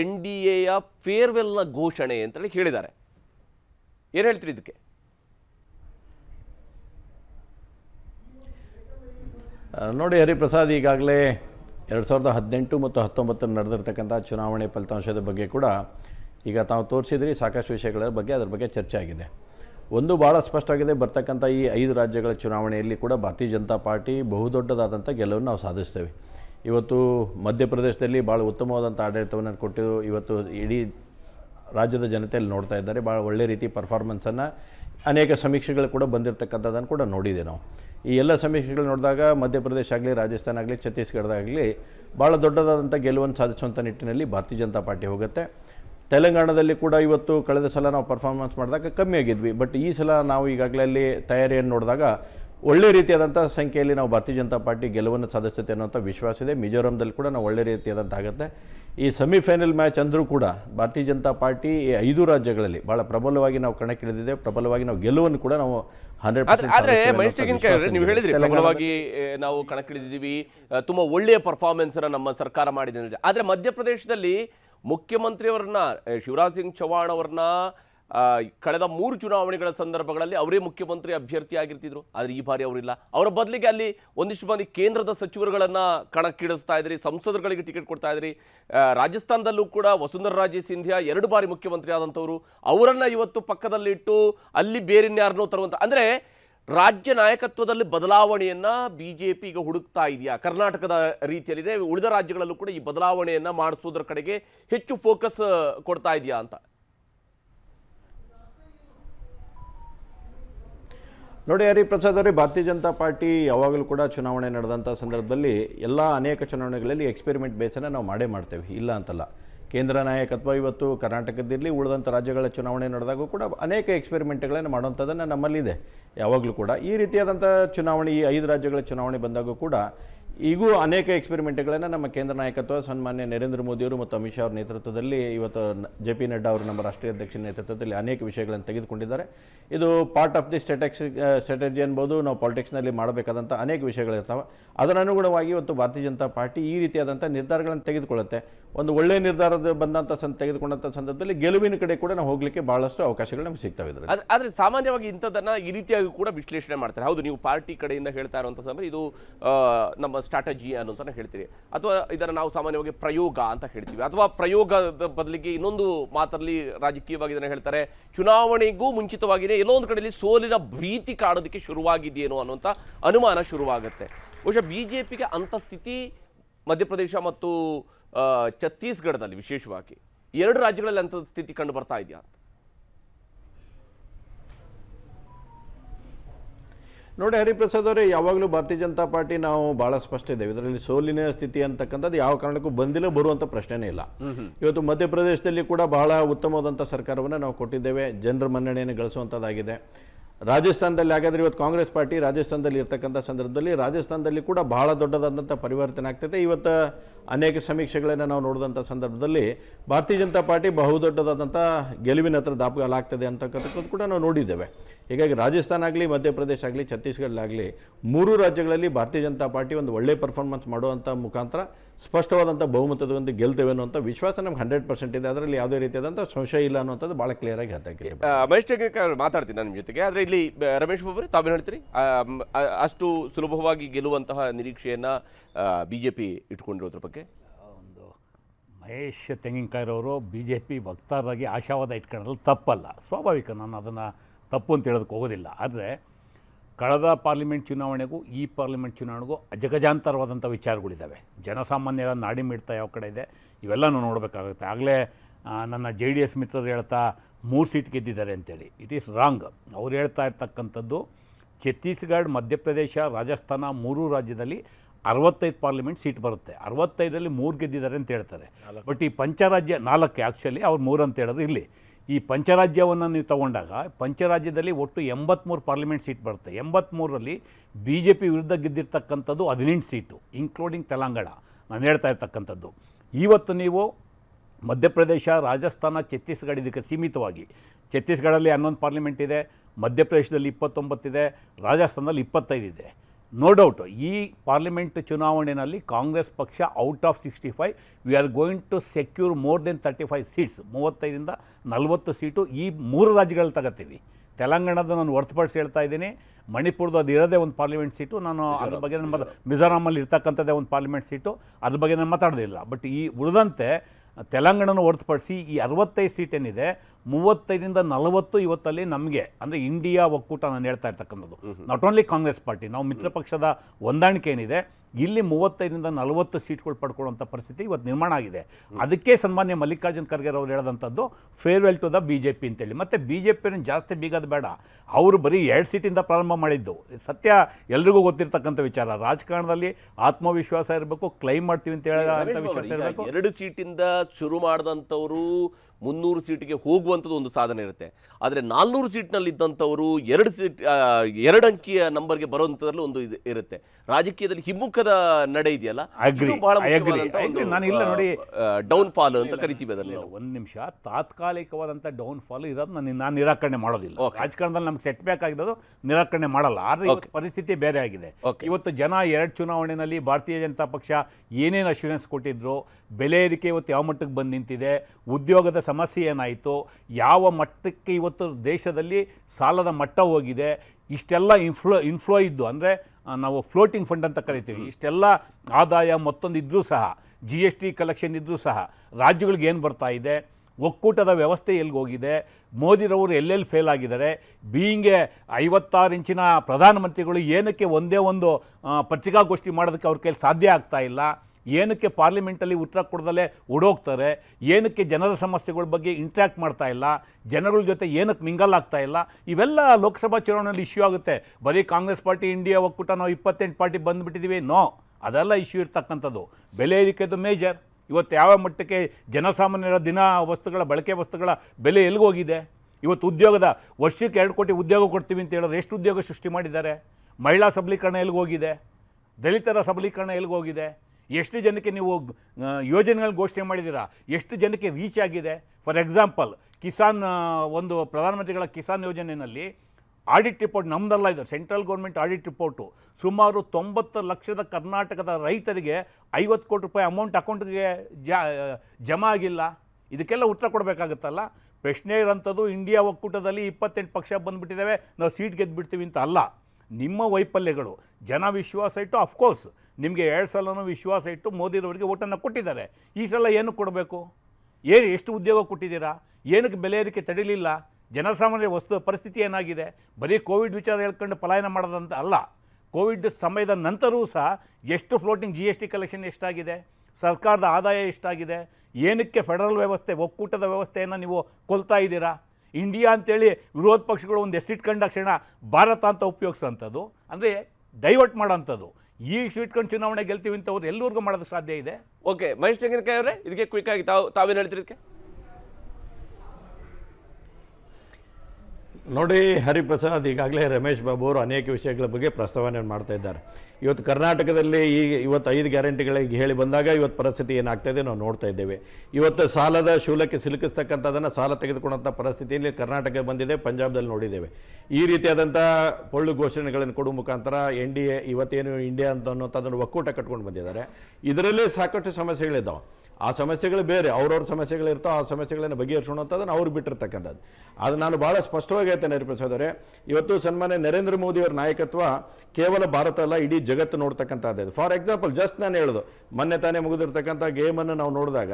ಎನ್ ಡಿ ಎಯ ಫೇರ್ವೆಲ್ನ ಘೋಷಣೆ ಅಂತೇಳಿ ಹೇಳಿದ್ದಾರೆ. ಏನು ಹೇಳ್ತೀರಿ ಇದಕ್ಕೆ? ನೋಡಿ ಹರಿಪ್ರಸಾದ್, ಈಗಾಗಲೇ ಎರಡು ಸಾವಿರದ ಹದಿನೆಂಟು ಮತ್ತು ಹತ್ತೊಂಬತ್ತರ ನಡೆದಿರ್ತಕ್ಕಂಥ ಚುನಾವಣೆ ಫಲಿತಾಂಶದ ಬಗ್ಗೆ ಕೂಡ ಈಗ ತಾವು ತೋರಿಸಿದ್ರಿ ಸಾಕಷ್ಟು ವಿಷಯಗಳ ಬಗ್ಗೆ, ಅದರ ಬಗ್ಗೆ ಚರ್ಚೆ ಆಗಿದೆ. ಒಂದು ಭಾಳ ಸ್ಪಷ್ಟವಾಗಿದೆ, ಬರ್ತಕ್ಕಂಥ ಈ ಐದು ರಾಜ್ಯಗಳ ಚುನಾವಣೆಯಲ್ಲಿ ಕೂಡ ಭಾರತೀಯ ಜನತಾ ಪಾರ್ಟಿ ಬಹುದೊಡ್ಡದಾದಂಥ ಗೆಲುವನ್ನು ನಾವು ಸಾಧಿಸ್ತೇವೆ. ಇವತ್ತು ಮಧ್ಯಪ್ರದೇಶದಲ್ಲಿ ಭಾಳ ಉತ್ತಮವಾದಂಥ ಆಡಳಿತವನ್ನು ಕೊಟ್ಟು ಇವತ್ತು ಇಡೀ ರಾಜ್ಯದ ಜನತೆಯಲ್ಲಿ ನೋಡ್ತಾ ಇದ್ದಾರೆ. ಭಾಳ ಒಳ್ಳೆ ರೀತಿ ಪರ್ಫಾರ್ಮೆನ್ಸನ್ನು ಅನೇಕ ಸಮೀಕ್ಷೆಗಳು ಕೂಡ ಬಂದಿರತಕ್ಕಂಥದ್ದನ್ನು ಕೂಡ ನೋಡಿದೆ ನಾವು. ಈ ಎಲ್ಲ ಸಮೀಕ್ಷೆಗಳು ನೋಡಿದಾಗ ಮಧ್ಯಪ್ರದೇಶ ಆಗಲಿ, ರಾಜಸ್ಥಾನ ಆಗಲಿ, ಛತ್ತೀಸ್ಗಢದಾಗಲಿ ಭಾಳ ದೊಡ್ಡದಾದಂಥ ಗೆಲುವನ್ನು ಸಾಧಿಸುವಂಥ ನಿಟ್ಟಿನಲ್ಲಿ ಭಾರತೀಯ ಜನತಾ ಪಾರ್ಟಿ ಹೋಗುತ್ತೆ. ತೆಲಂಗಾಣದಲ್ಲಿ ಕೂಡ ಇವತ್ತು ಕಳೆದ ಸಲ ನಾವು ಪರ್ಫಾರ್ಮೆನ್ಸ್ ಮಾಡಿದಾಗ ಕಮ್ಮಿ ಆಗಿದ್ವಿ. ಬಟ್ ಈ ಸಲ ನಾವು ಈಗಾಗಲೇ ಅಲ್ಲಿ ತಯಾರಿಯನ್ನು ನೋಡಿದಾಗ ಒಳ್ಳೆ ರೀತಿಯಾದಂಥ ಸಂಖ್ಯೆಯಲ್ಲಿ ನಾವು ಭಾರತೀಯ ಜನತಾ ಪಾರ್ಟಿ ಗೆಲುವನ್ನು ಸಾಧಿಸುತ್ತೆ ಅನ್ನೋಂಥ ವಿಶ್ವಾಸ ಇದೆ. ಮಿಜೋರಾಂದಲ್ಲಿ ಕೂಡ ನಾವು ಒಳ್ಳೆ ರೀತಿಯಾದಂಥ ಆಗುತ್ತೆ. ಈ ಸೆಮಿಫೈನಲ್ ಮ್ಯಾಚ್ ಅಂದರೂ ಕೂಡ ಭಾರತೀಯ ಜನತಾ ಪಾರ್ಟಿ ಈ ಐದು ರಾಜ್ಯಗಳಲ್ಲಿ ಭಾಳ ಪ್ರಬಲವಾಗಿ ನಾವು ಕಣಕ್ಕಿಳಿದಿದೆ. ಪ್ರಬಲವಾಗಿ ನಾವು ಗೆಲುವನ್ನು ಕೂಡ ನಾವು ಆದ್ರೆ ನೀವು ಹೇಳಿದ್ರಿ ಪ್ರಬಲವಾಗಿ ನಾವು ಕಣಕ್ಕಿಳಿದಿದ್ದೀವಿ. ತುಂಬಾ ಒಳ್ಳೆಯ ಪರ್ಫಾರ್ಮೆನ್ಸ್ ನಮ್ಮ ಸರ್ಕಾರ ಮಾಡಿದೆ. ಆದ್ರೆ ಮಧ್ಯಪ್ರದೇಶದಲ್ಲಿ ಮುಖ್ಯಮಂತ್ರಿಯವರನ್ನ ಶಿವರಾಜ್ ಸಿಂಗ್ ಚೌಹಾಣ್ ಅವ್ರನ್ನ ಕಳೆದ ಮೂರು ಚುನಾವಣೆಗಳ ಸಂದರ್ಭಗಳಲ್ಲಿ ಅವರೇ ಮುಖ್ಯಮಂತ್ರಿ ಅಭ್ಯರ್ಥಿ ಆಗಿರ್ತಿದ್ರು ಆದರೆ ಈ ಬಾರಿ ಅವರಿಲ್ಲ. ಅವರ ಬದಲಿಗೆ ಅಲ್ಲಿ ಒಂದಿಷ್ಟು ಮಂದಿ ಕೇಂದ್ರದ ಸಚಿವರುಗಳನ್ನು ಕಣಕ್ಕಿಳಿಸ್ತಾ ಇದ್ರಿ, ಸಂಸದರುಗಳಿಗೆ ಟಿಕೆಟ್ ಕೊಡ್ತಾ ಇದ್ರಿ. ರಾಜಸ್ಥಾನದಲ್ಲೂ ಕೂಡ ವಸುಂಧರ ರಾಜೇ ಸಿಂಧ್ಯಾ ಎರಡು ಬಾರಿ ಮುಖ್ಯಮಂತ್ರಿ ಆದಂಥವ್ರು ಅವರನ್ನು ಇವತ್ತು ಪಕ್ಕದಲ್ಲಿಟ್ಟು ಅಲ್ಲಿ ಬೇರಿನ್ಯಾರನ್ನೋ ತರುವಂಥ, ಅಂದ್ರೆ ರಾಜ್ಯ ನಾಯಕತ್ವದಲ್ಲಿ ಬದಲಾವಣೆಯನ್ನ ಬಿಜೆಪಿ ಈಗ ಹುಡುಕ್ತಾ ಇದೆಯಾ? ಕರ್ನಾಟಕದ ರೀತಿಯಲ್ಲಿದೆ. ಉಳಿದ ರಾಜ್ಯಗಳಲ್ಲೂ ಕೂಡ ಈ ಬದಲಾವಣೆಯನ್ನ ಮಾಡಿಸೋದ್ರ ಕಡೆಗೆ ಹೆಚ್ಚು ಫೋಕಸ್ ಕೊಡ್ತಾ ಇದೆಯಾ ಅಂತ? ನೋಡಿ ಹರಿಪ್ರಸಾದ್ ಅವರೇ, ಭಾರತೀಯ ಜನತಾ ಪಾರ್ಟಿ ಯಾವಾಗಲೂ ಕೂಡ ಚುನಾವಣೆ ನಡೆದಂಥ ಸಂದರ್ಭದಲ್ಲಿ ಎಲ್ಲ ಅನೇಕ ಚುನಾವಣೆಗಳಲ್ಲಿ ಎಕ್ಸ್ಪೆರಿಮೆಂಟ್ ಬೇಸನ್ನು ನಾವು ಮಾಡೇ ಮಾಡ್ತೇವೆ. ಇಲ್ಲ ಅಂತಲ್ಲ. ಕೇಂದ್ರ ನಾಯಕತ್ವ ಇವತ್ತು ಕರ್ನಾಟಕದಿರಲಿ ಉಳಿದಂಥ ರಾಜ್ಯಗಳ ಚುನಾವಣೆ ನಡೆದಾಗೂ ಕೂಡ ಅನೇಕ ಎಕ್ಸ್ಪೆರಿಮೆಂಟ್ಗಳನ್ನು ಮಾಡುವಂಥದ್ದನ್ನು ನಮ್ಮಲ್ಲಿದೆ. ಯಾವಾಗಲೂ ಕೂಡ ಈ ರೀತಿಯಾದಂಥ ಚುನಾವಣೆ, ಈ ಐದು ರಾಜ್ಯಗಳ ಚುನಾವಣೆ ಬಂದಾಗೂ ಕೂಡ ಈಗೂ ಅನೇಕ ಎಕ್ಸ್ಪೆರಿಮೆಂಟ್ಗಳನ್ನು ನಮ್ಮ ಕೇಂದ್ರ ನಾಯಕತ್ವ ಸನ್ಮಾನ್ಯ ನರೇಂದ್ರ ಮೋದಿಯವರು ಮತ್ತು ಅಮಿತ್ ಶಾ ಅವರ ನೇತೃತ್ವದಲ್ಲಿ ಇವತ್ತು ಜೆ ಪಿ ನಡ್ಡಾ ಅವರು ನಮ್ಮ ರಾಷ್ಟ್ರೀಯ ಅಧ್ಯಕ್ಷರ ನೇತೃತ್ವದಲ್ಲಿ ಅನೇಕ ವಿಷಯಗಳನ್ನು ತೆಗೆದುಕೊಂಡಿದ್ದಾರೆ. ಇದು part of the strategics strategy ಅನ್ಬೋದು, ನಾವು ಪಾಲಿಟಿಕ್ಸ್ನಲ್ಲಿ ಮಾಡಬೇಕಾದಂಥ ಅನೇಕ ವಿಷಯಗಳಿರ್ತಾವೆ. ಅದರ ಅನುಗುಣವಾಗಿ ಇವತ್ತು ಭಾರತೀಯ ಜನತಾ ಪಾರ್ಟಿ ಈ ರೀತಿಯಾದಂಥ ನಿರ್ಧಾರಗಳನ್ನು ತೆಗೆದುಕೊಳ್ಳುತ್ತೆ. ಒಂದು ಒಳ್ಳೆಯ ನಿರ್ಧಾರದ ಬಂದಂಥ ಸಂದ ತೆಗೆದುಕೊಂಡಂಥ ಸಂದರ್ಭದಲ್ಲಿ ಗೆಲುವಿನ ಕಡೆ ಕೂಡ ನಾವು ಹೋಗಲಿಕ್ಕೆ ಭಾಳಷ್ಟು ಅವಕಾಶಗಳು ನಮಗೆ ಸಿಗ್ತಾ ಇದರಲ್ಲಿ. ಆದ್ರೆ- ಆದ್ರೆ ಸಾಮಾನ್ಯವಾಗಿ ಇಂಥದ್ದನ್ನು ಈ ರೀತಿಯಾಗಿ ಕೂಡ ವಿಶ್ಲೇಷಣೆ ಮಾಡ್ತಾರೆ. ಹೌದು, ನೀವು ಪಾರ್ಟಿ ಕಡೆಯಿಂದ ಹೇಳ್ತಾ ಇರುವಂಥ ಸಂದರ್ಭ ಇದು ನಮ್ಮ ಸ್ಟ್ರಾಟಜಿ ಅನ್ನೋಂತ ಹೇಳ್ತೀರಿ ಅಥವಾ ಇದನ್ನು ನಾವು ಸಾಮಾನ್ಯವಾಗಿ ಪ್ರಯೋಗ ಅಂತ ಹೇಳ್ತೀವಿ. ಅಥವಾ ಪ್ರಯೋಗದ ಬದಲಿಗೆ ಇನ್ನೊಂದು ಮಾತಲ್ಲಿ ರಾಜಕೀಯವಾಗಿ ಇದನ್ನು ಹೇಳ್ತಾರೆ, ಚುನಾವಣೆಗೂ ಮುಂಚಿತವಾಗಿಯೇ ಎಲ್ಲೋ ಒಂದು ಕಡೆಯಲ್ಲಿ ಸೋಲಿನ ಭೀತಿ ಕಾಡೋದಕ್ಕೆ ಶುರುವಾಗಿದೆಯೇನೋ ಅನ್ನುವಂಥ ಅನುಮಾನ ಶುರುವಾಗುತ್ತೆ. ಬಹುಶಃ ಬಿಜೆಪಿಗೆ ಅಂಥ ಸ್ಥಿತಿ ಮಧ್ಯಪ್ರದೇಶ ಮತ್ತು ಛತ್ತೀಸ್ಗಢದಲ್ಲಿ ವಿಶೇಷವಾಗಿ. ಎರಡು ರಾಜ್ಯಗಳಲ್ಲಿ ಅಂಥ ಸ್ಥಿತಿ ಕಂಡು ಬರ್ತಾ ಇದೆಯಾ? ಅಂತ ನೋಡಿ ಹರಿಪ್ರಸಾದ್ ಅವರೇ ಯಾವಾಗಲೂ ಭಾರತೀಯ ಜನತಾ ಪಾರ್ಟಿ ನಾವು ಬಹಳ ಸ್ಪಷ್ಟ ಇದ್ದೇವೆ ಇದರಲ್ಲಿ ಸೋಲಿನ ಸ್ಥಿತಿ ಅಂತಕ್ಕಂಥದ್ದು ಯಾವ ಕಾರಣಕ್ಕೂ ಬಂದಿಲ್ಲ ಬರುವಂಥ ಪ್ರಶ್ನೆನೇ ಇಲ್ಲ. ಇವತ್ತು ಮಧ್ಯಪ್ರದೇಶದಲ್ಲಿ ಕೂಡ ಬಹಳ ಉತ್ತಮವಾದಂಥ ಸರ್ಕಾರವನ್ನು ನಾವು ಕೊಟ್ಟಿದ್ದೇವೆ. ಜನರ ಮನ್ನಣೆಯನ್ನು ಗಳಿಸುವಂಥದ್ದಾಗಿದೆ. ರಾಜಸ್ಥಾನದಲ್ಲಿ ಹಾಗಾದರೆ ಇವತ್ತು ಕಾಂಗ್ರೆಸ್ ಪಾರ್ಟಿ ರಾಜಸ್ಥಾನದಲ್ಲಿ ಇರ್ತಕ್ಕಂಥ ಸಂದರ್ಭದಲ್ಲಿ ರಾಜಸ್ಥಾನದಲ್ಲಿ ಕೂಡ ಬಹಳ ದೊಡ್ಡದಾದಂಥ ಪರಿವರ್ತನೆ ಆಗ್ತದೆ. ಇವತ್ತು ಅನೇಕ ಸಮೀಕ್ಷೆಗಳನ್ನು ನಾವು ನೋಡಿದಂಥ ಸಂದರ್ಭದಲ್ಲಿ ಭಾರತೀಯ ಜನತಾ ಪಾರ್ಟಿ ಬಹುದೊಡ್ಡದಾದಂಥ ಗೆಲುವಿನ ಹತ್ರ ದಾಪುಗಾಲಾಗ್ತದೆ ಅಂತಕ್ಕಂಥದ್ದು ಕೂಡ ನಾವು ನೋಡಿದ್ದೇವೆ. ಹೀಗಾಗಿ ರಾಜಸ್ಥಾನ ಆಗಲಿ, ಮಧ್ಯಪ್ರದೇಶ ಆಗಲಿ, ಛತ್ತೀಸ್ಗಢ ಮೂರು ರಾಜ್ಯಗಳಲ್ಲಿ ಭಾರತೀಯ ಜನತಾ ಪಾರ್ಟಿ ಒಂದು ಒಳ್ಳೆಯ ಪರ್ಫಾರ್ಮೆನ್ಸ್ ಮಾಡುವಂಥ ಮುಖಾಂತರ ಸ್ಪಷ್ಟವಾದಂಥ ಬಹುಮತದೊಂದು ಗೆಲ್ತೇವೆ ಅನ್ನುವಂಥ ವಿಶ್ವಾಸ ನಮ್ಗೆ ಹಂಡ್ರೆಡ್ ಪರ್ಸೆಂಟ್ ಇದೆ. ಅದರಲ್ಲಿ ಯಾವುದೇ ರೀತಿಯಾದಂಥ ಸಂಶಯ ಇಲ್ಲ ಅನ್ನೋಂಥದ್ದು ಭಾಳ ಕ್ಲಿಯರ್ ಆಗಿ ಹೇಳ್ತಾ ಆ, ಮಹೇಶ್ ಅವ್ರು ಮಾತಾಡ್ತೀನಿ ನಾನು ನಿಮ್ಮ ಜೊತೆಗೆ. ಆದರೆ ಇಲ್ಲಿ ಬ- ರಮೇಶ್ ಬಾಬು ತಾವೇನು ಹೇಳ್ತೀರಿ? ಅಷ್ಟು ಸುಲಭವಾಗಿ ಗೆಲ್ಲುವಂತಹ ನಿರೀಕ್ಷೆಯನ್ನು ಬಿ ಜೆ ಪಿ ಇಟ್ಕೊಂಡಿರೋದ್ರ ಬಗ್ಗೆ? ಒಂದು ಮಹೇಶ್ ತೆಂಗಿನಕಾಯಿರವರು ಬಿ ಜೆ ಪಿ ವಕ್ತಾರರಾಗಿ ಆಶಾವಾದ ಇಟ್ಕೊಳ್ಳೋದು ತಪ್ಪಲ್ಲ. ಸ್ವಾಭಾವಿಕ ನಾನು ಅದನ್ನು ತಪ್ಪು ಅಂತ ಹೇಳೋದಕ್ಕೆ ಹೋಗೋದಿಲ್ಲ. ಆದರೆ ಕಳೆದ ಪಾರ್ಲಿಮೆಂಟ್ ಚುನಾವಣೆಗೂ ಈ ಪಾರ್ಲಿಮೆಂಟ್ ಚುನಾವಣೆಗೂ ಅಜಗಜಾಂತರವಾದಂಥ ವಿಚಾರಗಳಿದ್ದಾವೆ. ಜನಸಾಮಾನ್ಯರ ನಾಡಿ ಮಿಡ್ತಾ ಯಾವ ಕಡೆ ಇದೆ ಇವೆಲ್ಲ ನಾವು ನೋಡಬೇಕಾಗುತ್ತೆ. ಆಗಲೇ ನನ್ನ ಜೆ ಡಿ ಎಸ್ ಮಿತ್ರರು ಹೇಳ್ತಾ ಮೂರು ಸೀಟ್ ಗೆದ್ದಿದ್ದಾರೆ ಅಂತೇಳಿ. ಇಟ್ ಈಸ್ ರಾಂಗ್ ಅವ್ರು ಹೇಳ್ತಾ ಇರ್ತಕ್ಕಂಥದ್ದು ಛತ್ತೀಸ್ಗಢ ಮಧ್ಯಪ್ರದೇಶ ರಾಜಸ್ಥಾನ ಮೂರೂ ರಾಜ್ಯದಲ್ಲಿ ಅರವತ್ತೈದು ಪಾರ್ಲಿಮೆಂಟ್ ಸೀಟ್ ಬರುತ್ತೆ. ಅರವತ್ತೈದರಲ್ಲಿ ಮೂರು ಗೆದ್ದಿದ್ದಾರೆ ಅಂತ ಹೇಳ್ತಾರೆ. ಬಟ್ ಈ ಪಂಚರಾಜ್ಯ ನಾಲ್ಕು ಆ್ಯಕ್ಚುಲಿ ಅವ್ರು ಮೂರು ಅಂತ ಹೇಳೋದು ಇಲ್ಲಿ. ಈ ಪಂಚರಾಜ್ಯವನ್ನು ನೀವು ತಗೊಂಡಾಗ ಪಂಚರಾಜ್ಯದಲ್ಲಿ ಒಟ್ಟು ಎಂಬತ್ತ್ಮೂರು ಪಾರ್ಲಿಮೆಂಟ್ ಸೀಟ್ ಬರುತ್ತೆ. ಎಂಬತ್ತ್ಮೂರರಲ್ಲಿ ಬಿ ಜೆ ಪಿ ವಿರುದ್ಧ ಗೆದ್ದಿರ್ತಕ್ಕಂಥದ್ದು ಹದಿನೆಂಟು ಸೀಟು ಇನ್ಕ್ಲೂಡಿಂಗ್ ತೆಲಂಗಾಣ. ನಾನು ಹೇಳ್ತಾ ಇರ್ತಕ್ಕಂಥದ್ದು. ಇವತ್ತು ನೀವು ಮಧ್ಯಪ್ರದೇಶ, ರಾಜಸ್ಥಾನ, ಛತ್ತೀಸ್ಗಢ ಇದಕ್ಕೆ ಸೀಮಿತವಾಗಿ. ಛತ್ತೀಸ್ಗಢಲ್ಲಿ ಹನ್ನೊಂದು ಪಾರ್ಲಿಮೆಂಟ್ ಇದೆ, ಮಧ್ಯಪ್ರದೇಶದಲ್ಲಿ ಇಪ್ಪತ್ತೊಂಬತ್ತಿದೆ ರಾಜಸ್ಥಾನದಲ್ಲಿ ಇಪ್ಪತ್ತೈದು ಇದೆ. ನೋ ಡೌಟ್ ಈ ಪಾರ್ಲಿಮೆಂಟ್ ಚುನಾವಣೆಯಲ್ಲಿ ಕಾಂಗ್ರೆಸ್ ಪಕ್ಷ out of sixty five we are going to secure more than thirty five seats ಮೂವತ್ತೈದರಿಂದ ನಲವತ್ತು ಸೀಟು ಈ ಮೂರು ರಾಜ್ಯಗಳಲ್ಲಿ ತಗೋತೀವಿ. ತೆಲಂಗಾಣದ ನಾನು ಹೊರತುಪಡಿಸಿ ಹೇಳ್ತಾ ಇದ್ದೀನಿ. ಮಣಿಪುರದ ಅದು ಇರೋದೇ ಒಂದು ಪಾರ್ಲಿಮೆಂಟ್ ಸೀಟು ನಾನು ಅದ್ರ ಬಗ್ಗೆ ನಾನು ಮಾತಾ ಮಿಜೋರಾಮಲ್ಲಿ ಇರ್ತಕ್ಕಂಥದ್ದೇ ಒಂದು ಪಾರ್ಲಿಮೆಂಟ್ ಸೀಟು ಅದ್ರ ಬಗ್ಗೆ ನಾನು ಮಾತಾಡೋದಿಲ್ಲ ಬಟ್ ಈ ಉಳಿದಂತೆ ತೆಲಂಗಾಣನ ಹೊರತುಪಡಿಸಿ ಈ ಅರವತ್ತೈದು ಸೀಟ್ ಏನಿದೆ ಮೂವತ್ತೈದರಿಂದ ನಲವತ್ತು ಇವತ್ತಲ್ಲಿ ನಮಗೆ ಅಂದರೆ ಇಂಡಿಯಾ ಒಕ್ಕೂಟ ನಾನು ಹೇಳ್ತಾ ಇರ್ತಕ್ಕಂಥದ್ದು. ನಾಟ್ ಓನ್ಲಿ ಕಾಂಗ್ರೆಸ್ ಪಾರ್ಟಿ ನಾವು ಮಿತ್ರ ಪಕ್ಷದ ಹೊಂದಾಣಿಕೆ ಏನಿದೆ ಇಲ್ಲಿ ಮೂವತ್ತೈದರಿಂದ ನಲವತ್ತು ಸೀಟ್ಗಳು ಪಡ್ಕೊಳ್ಳುವಂಥ ಪರಿಸ್ಥಿತಿ ಇವತ್ತು ನಿರ್ಮಾಣ ಆಗಿದೆ. ಅದಕ್ಕೆ ಸನ್ಮಾನ್ಯ ಮಲ್ಲಿಕಾರ್ಜುನ್ ಖರ್ಗೆ ಅವರು ಹೇಳಿದಂಥದ್ದು farewell to the B J P ಅಂತೇಳಿ. ಮತ್ತು ಬಿ ಜೆ ಪಿಯನ್ನು ಜಾಸ್ತಿ ಬೀಗೋದು ಬೇಡ. ಅವರು ಬರೀ ಎರಡು ಸೀಟಿಂದ ಪ್ರಾರಂಭ ಮಾಡಿದ್ದು. ಸತ್ಯ ಎಲ್ರಿಗೂ ಗೊತ್ತಿರ್ತಕ್ಕಂಥ ವಿಚಾರ. ರಾಜಕಾರಣದಲ್ಲಿ ಆತ್ಮವಿಶ್ವಾಸ ಇರಬೇಕು ಕ್ಲೈಮ್ ಮಾಡ್ತೀವಿ ಅಂತ ಹೇಳೋ ವಿಶ್ವಾಸ ಇರಬೇಕು. ಎರಡು ಸೀಟಿಂದ ಶುರು ಮಾಡಿದಂಥವರು ಮುನ್ನೂರು ಸೀಟಿಗೆ ಹೋಗುವಂಥದ್ದು ಒಂದು ಸಾಧನೆ ಇರುತ್ತೆ. ಆದರೆ ನಾಲ್ನೂರು ಸೀಟ್ನಲ್ಲಿದ್ದಂಥವರು ಎರಡು ಸೀಟ್ ಎರಡು ಅಂಕಿಯ ನಂಬರ್ಗೆ ಬರುವಂಥದ್ರಲ್ಲಿ ಒಂದು ಇದು ಇರುತ್ತೆ. ರಾಜಕೀಯದಲ್ಲಿ ಹಿಮ್ಮುಖದ ನಡೆ ಇದೆಯಲ್ಲ. ನಾನು ಇಲ್ಲ ನೋಡಿ. ಡೌನ್ ಫಾಲ್ ಅಂತ ಕರಿತೀವಿ ಅದನ್ನು ಒಂದು ನಿಮಿಷ. ತಾತ್ಕಾಲಿಕವಾದಂಥ ಡೌನ್ ಫಾಲ್ ಇರೋದು ನಾನು ನಾನು ನಿರಾಕರಣೆ ಮಾಡೋದಿಲ್ಲ. ರಾಜಕಾರಣದಲ್ಲಿ ನಮ್ಗೆ ಸೆಟ್ ಬ್ಯಾಕ್ ಆಗಿರೋದು ನಿರಾಕರಣೆ ಮಾಡಲ್ಲ. ಆದರೆ ಪರಿಸ್ಥಿತಿ ಬೇರೆ ಆಗಿದೆ. ಇವತ್ತು ಜನ ಎರಡು ಚುನಾವಣೆಯಲ್ಲಿ ಭಾರತೀಯ ಜನತಾ ಪಕ್ಷ ಏನೇನು ಅಶ್ಯೂರೆನ್ಸ್ ಕೊಟ್ಟಿದ್ರು ಬೆಲೆ ಏರಿಕೆ ಇವತ್ತು ಯಾವ ಮಟ್ಟಕ್ಕೆ ಬಂದು ನಿಂತಿದೆ ಉದ್ಯೋಗದ ಸಮಸ್ಯೆ ಏನಾಯಿತು ಯಾವ ಮಟ್ಟಕ್ಕೆ ಇವತ್ತು ದೇಶದಲ್ಲಿ ಸಾಲದ ಮಟ್ಟ ಹೋಗಿದೆ ಇಷ್ಟೆಲ್ಲ ಇನ್ಫ್ಲೋ ಇನ್ಫ್ಲೋ ಇದ್ದು ಅಂದರೆ ನಾವು ಫ್ಲೋಟಿಂಗ್ ಫಂಡ್ ಅಂತ ಕರಿತೀವಿ. ಇಷ್ಟೆಲ್ಲ ಆದಾಯ ಮತ್ತೊಂದು ಇದ್ದರೂ ಸಹ ಜಿ ಎಸ್ ಟಿ ಕಲೆಕ್ಷನ್ ಇದ್ದರೂ ಸಹ ರಾಜ್ಯಗಳಿಗೆ ಏನು ಬರ್ತಾ ಇದೆ? ಒಕ್ಕೂಟದ ವ್ಯವಸ್ಥೆ ಎಲ್ಲಿಗೆ ಹೋಗಿದೆ? ಮೋದಿರವರು ಎಲ್ಲೆಲ್ಲಿ ಫೇಲ್ ಆಗಿದ್ದಾರೆ? ಬೀಯಿಂಗೆ ಐವತ್ತಾರು ಇಂಚಿನ ಪ್ರಧಾನಮಂತ್ರಿಗಳು ಏನಕ್ಕೆ ಒಂದೇ ಒಂದು ಪತ್ರಿಕಾಗೋಷ್ಠಿ ಮಾಡೋದಕ್ಕೆ ಅವ್ರ ಕೈಲಿ ಸಾಧ್ಯ ಆಗ್ತಾ ಇಲ್ಲ? ಏನಕ್ಕೆ ಪಾರ್ಲಿಮೆಂಟಲ್ಲಿ ಉತ್ತರ ಕೊಡದಲ್ಲೇ ಓಡೋಗ್ತಾರೆ, ಏನಕ್ಕೆ ಜನರ ಸಮಸ್ಯೆಗಳ ಬಗ್ಗೆ ಇಂಟ್ರ್ಯಾಕ್ಟ್ ಮಾಡ್ತಾ ಇಲ್ಲ, ಜನಗಳ ಜೊತೆ ಏನಕ್ಕೆ ಮಿಂಗಲ್ ಆಗ್ತಾ ಇಲ್ಲ, ಇವೆಲ್ಲ ಲೋಕಸಭಾ ಚುನಾವಣೆಯಲ್ಲಿ ಇಶ್ಯೂ ಆಗುತ್ತೆ. ಬರೀ ಕಾಂಗ್ರೆಸ್ ಪಾರ್ಟಿ ಇಂಡಿಯಾ ಒಕ್ಕೂಟ ನಾವು ಇಪ್ಪತ್ತೆಂಟು ಪಾರ್ಟಿ ಬಂದುಬಿಟ್ಟಿದ್ದೀವಿ ನೋ, ಅದೆಲ್ಲ ಇಶ್ಯೂ ಇರ್ತಕ್ಕಂಥದ್ದು. ಬೆಲೆ ಏರಿಕೆದು ಮೇಜರ್ ಇವತ್ತು ಯಾವ ಮಟ್ಟಕ್ಕೆ ಜನಸಾಮಾನ್ಯರ ದಿನ ವಸ್ತುಗಳ, ಬಳಕೆ ವಸ್ತುಗಳ ಬೆಲೆ ಎಲ್ಲಿಗೋಗಿದೆ ಇವತ್ತು ಉದ್ಯೋಗದ, ವರ್ಷಕ್ಕೆ ಎರಡು ಕೋಟಿ ಉದ್ಯೋಗ ಕೊಡ್ತೀವಿ ಅಂತ ಹೇಳಿದ್ರೆ ಎಷ್ಟು ಉದ್ಯೋಗ ಸೃಷ್ಟಿ ಮಾಡಿದ್ದಾರೆ? ಮಹಿಳಾ ಸಬಲೀಕರಣ ಎಲ್ಲಿಗೋಗಿದೆ ದಲಿತರ ಸಬಲೀಕರಣ ಎಲ್ಲಿಗೋಗಿದೆ ಎಷ್ಟು ಜನಕ್ಕೆ ನೀವು ಯೋಜನೆಗಳನ್ನು ಘೋಷಣೆ ಮಾಡಿದ್ದೀರಾ? ಎಷ್ಟು ಜನಕ್ಕೆ ರೀಚ್ ಆಗಿದೆ? ಫಾರ್ ಎಕ್ಸಾಂಪಲ್ ಕಿಸಾನ್ ಒಂದು ಪ್ರಧಾನಮಂತ್ರಿಗಳ ಕಿಸಾನ್ ಯೋಜನೆಯಲ್ಲಿ ಆಡಿಟ್ ರಿಪೋರ್ಟ್ ನಮ್ಮದಲ್ಲ ಇದು ಸೆಂಟ್ರಲ್ ಗೌರ್ಮೆಂಟ್ ಆಡಿಟ್ ರಿಪೋರ್ಟು ಸುಮಾರು ತೊಂಬತ್ತು ಲಕ್ಷದ ಕರ್ನಾಟಕದ ರೈತರಿಗೆ ಐವತ್ತು ಕೋಟಿ ರೂಪಾಯಿ ಅಮೌಂಟ್ ಅಕೌಂಟ್ಗೆ ಜಮಾ ಆಗಿಲ್ಲ. ಇದಕ್ಕೆಲ್ಲ ಉತ್ತರ ಕೊಡಬೇಕಾಗುತ್ತಲ್ಲ? ಪ್ರಶ್ನೆ ಇರೋಂಥದ್ದು ಇಂಡಿಯಾ ಒಕ್ಕೂಟದಲ್ಲಿ ಇಪ್ಪತ್ತೆಂಟು ಪಕ್ಷ ಬಂದುಬಿಟ್ಟಿದ್ದಾವೆ, ನಾವು ಸೀಟ್ ಗೆದ್ದುಬಿಡ್ತೀವಿ ಅಂತ ಅಲ್ಲ. ನಿಮ್ಮ ವೈಫಲ್ಯಗಳು, ಜನ ವಿಶ್ವಾಸ ಇಟ್ಟು ಅಫ್ಕೋರ್ಸ್ ನಿಮಗೆ ಎರಡು ಸಲನೂ ವಿಶ್ವಾಸ ಇಟ್ಟು ಮೋದಿರವರಿಗೆ ಓಟನ್ನು ಕೊಟ್ಟಿದ್ದಾರೆ. ಈ ಸಲ ಏನು ಕೊಡಬೇಕು? ಏನು ಎಷ್ಟು ಉದ್ಯೋಗ ಕೊಟ್ಟಿದ್ದೀರಾ? ಏನಕ್ಕೆ ಬೆಲೆ ಏರಿಕೆ ತಡಿಲಿಲ್ಲ? ಜನಸಾಮಾನ್ಯರ ವಸ್ತು ಪರಿಸ್ಥಿತಿ ಏನಾಗಿದೆ? ಬರೀ ಕೋವಿಡ್ ವಿಚಾರ ಹೇಳ್ಕೊಂಡು ಪಲಾಯನ ಮಾಡೋದಂತ ಅಲ್ಲ. ಕೋವಿಡ್ ಸಮಯದ ನಂತರವೂ ಸಹ ಎಷ್ಟು floating G S T collection ಎಷ್ಟಾಗಿದೆ? ಸರ್ಕಾರದ ಆದಾಯ ಎಷ್ಟಾಗಿದೆ? ಏನಕ್ಕೆ ಫೆಡರಲ್ ವ್ಯವಸ್ಥೆ, ಒಕ್ಕೂಟದ ವ್ಯವಸ್ಥೆಯನ್ನು ನೀವು ಕೊಲ್ತಾ ಇದ್ದೀರಾ? ಇಂಡಿಯಾ ಅಂತೇಳಿ ವಿರೋಧ ಪಕ್ಷಗಳು ಒಂದು ಹೆಸರಿಟ್ಕೊಂಡ ಕ್ಷಣ ಭಾರತ ಅಂತ ಉಪಯೋಗಿಸೋಂಥದ್ದು. ಅಂದರೆ ಡೈವರ್ಟ್ ಮಾಡೋಂಥದ್ದು. ಈ ಇಟ್ಕೊಂಡು ಚುನಾವಣೆ ಗೆಲ್ತೀವಿ ಅಂತ ಅವ್ರು ಎಲ್ಲರಿಗೂ ಮಾಡೋದಕ್ಕೆ ಸಾಧ್ಯ ಇದೆ. ಓಕೆ ಮಹೇಶ್ ತೆಂಗಿನಕಾಯಿ ಅವರೇ, ಇದಕ್ಕೆ ಕ್ವಿಕ್ ಆಗಿ ತಾವು, ತಾವೇನು ಹೇಳ್ತೀರಿ ಇದಕ್ಕೆ? ನೋಡಿ ಹರಿಪ್ರಸಾದ್ ಈಗಾಗಲೇ ರಮೇಶ್ ಬಾಬು ಅವರು ಅನೇಕ ವಿಷಯಗಳ ಬಗ್ಗೆ ಪ್ರಸ್ತಾವನೆ ಮಾಡ್ತಾ ಇದ್ದಾರೆ. ಇವತ್ತು ಕರ್ನಾಟಕದಲ್ಲಿ ಈ ಇವತ್ತು ಐದು ಗ್ಯಾರಂಟಿಗಳಿಗೆ ಹೇಳಿ ಬಂದಾಗ ಇವತ್ತು ಪರಿಸ್ಥಿತಿ ಏನಾಗ್ತಾಯಿದೆ ನಾವು ನೋಡ್ತಾ ಇದ್ದೇವೆ. ಇವತ್ತು ಸಾಲದ ಶೂಲಕ್ಕೆ ಸಿಲುಕಿಸ್ತಕ್ಕಂಥದ್ದನ್ನು ಸಾಲ ತೆಗೆದುಕೊಂಡಂಥ ಪರಿಸ್ಥಿತಿಯಲ್ಲಿ ಕರ್ನಾಟಕ ಬಂದಿದೆ, ಪಂಜಾಬ್ದಲ್ಲಿ ನೋಡಿದ್ದೇವೆ. ಈ ರೀತಿಯಾದಂಥ ಪೊಳ್ಳು ಘೋಷಣೆಗಳನ್ನು ಕೊಡುವ ಮುಖಾಂತರ ಎನ್ ಡಿ ಎ ಇವತ್ತೇನು ಇಂಡಿಯಾ ಅಂತ ಅನ್ನೋಂಥದ್ದನ್ನು ಒಕ್ಕೂಟ ಕಟ್ಕೊಂಡು ಬಂದಿದ್ದಾರೆ. ಇದರಲ್ಲೇ ಸಾಕಷ್ಟು ಸಮಸ್ಯೆಗಳಿದ್ದಾವೆ. ಆ ಸಮಸ್ಯೆಗಳು ಬೇರೆ, ಅವ್ರವ್ರ ಸಮಸ್ಯೆಗಳಿರ್ತಾವೆ ಆ ಸಮಸ್ಯೆಗಳನ್ನು ಬಗೆಹರಿಸೋಣಂಥದ್ದನ್ನು ಅವ್ರು ಬಿಟ್ಟಿರ್ತಕ್ಕಂಥದ್ದು. ಅದು ನಾನು ಭಾಳ ಸ್ಪಷ್ಟವಾಗಿ ಹೇಳ್ತೇನೆ ಹರಿಪ್ರಸಾದ್ ಅವರೇ ಇವತ್ತು ಸನ್ಮಾನ್ಯ ನರೇಂದ್ರ ಮೋದಿಯವರ ನಾಯಕತ್ವ ಕೇವಲ ಭಾರತ ಅಲ್ಲ, ಇಡೀ ಜಗತ್ತು ನೋಡ್ತಕ್ಕಂಥದ್ದು ಫಾರ್ ಎಕ್ಸಾಂಪಲ್, ಜಸ್ಟ್ ನಾನು ಹೇಳೋದು, ಮೊನ್ನೆ ತಾನೇ ಮುಗಿದಿರ್ತಕ್ಕಂಥ ಗೇಮನ್ನು ನಾವು ನೋಡಿದಾಗ,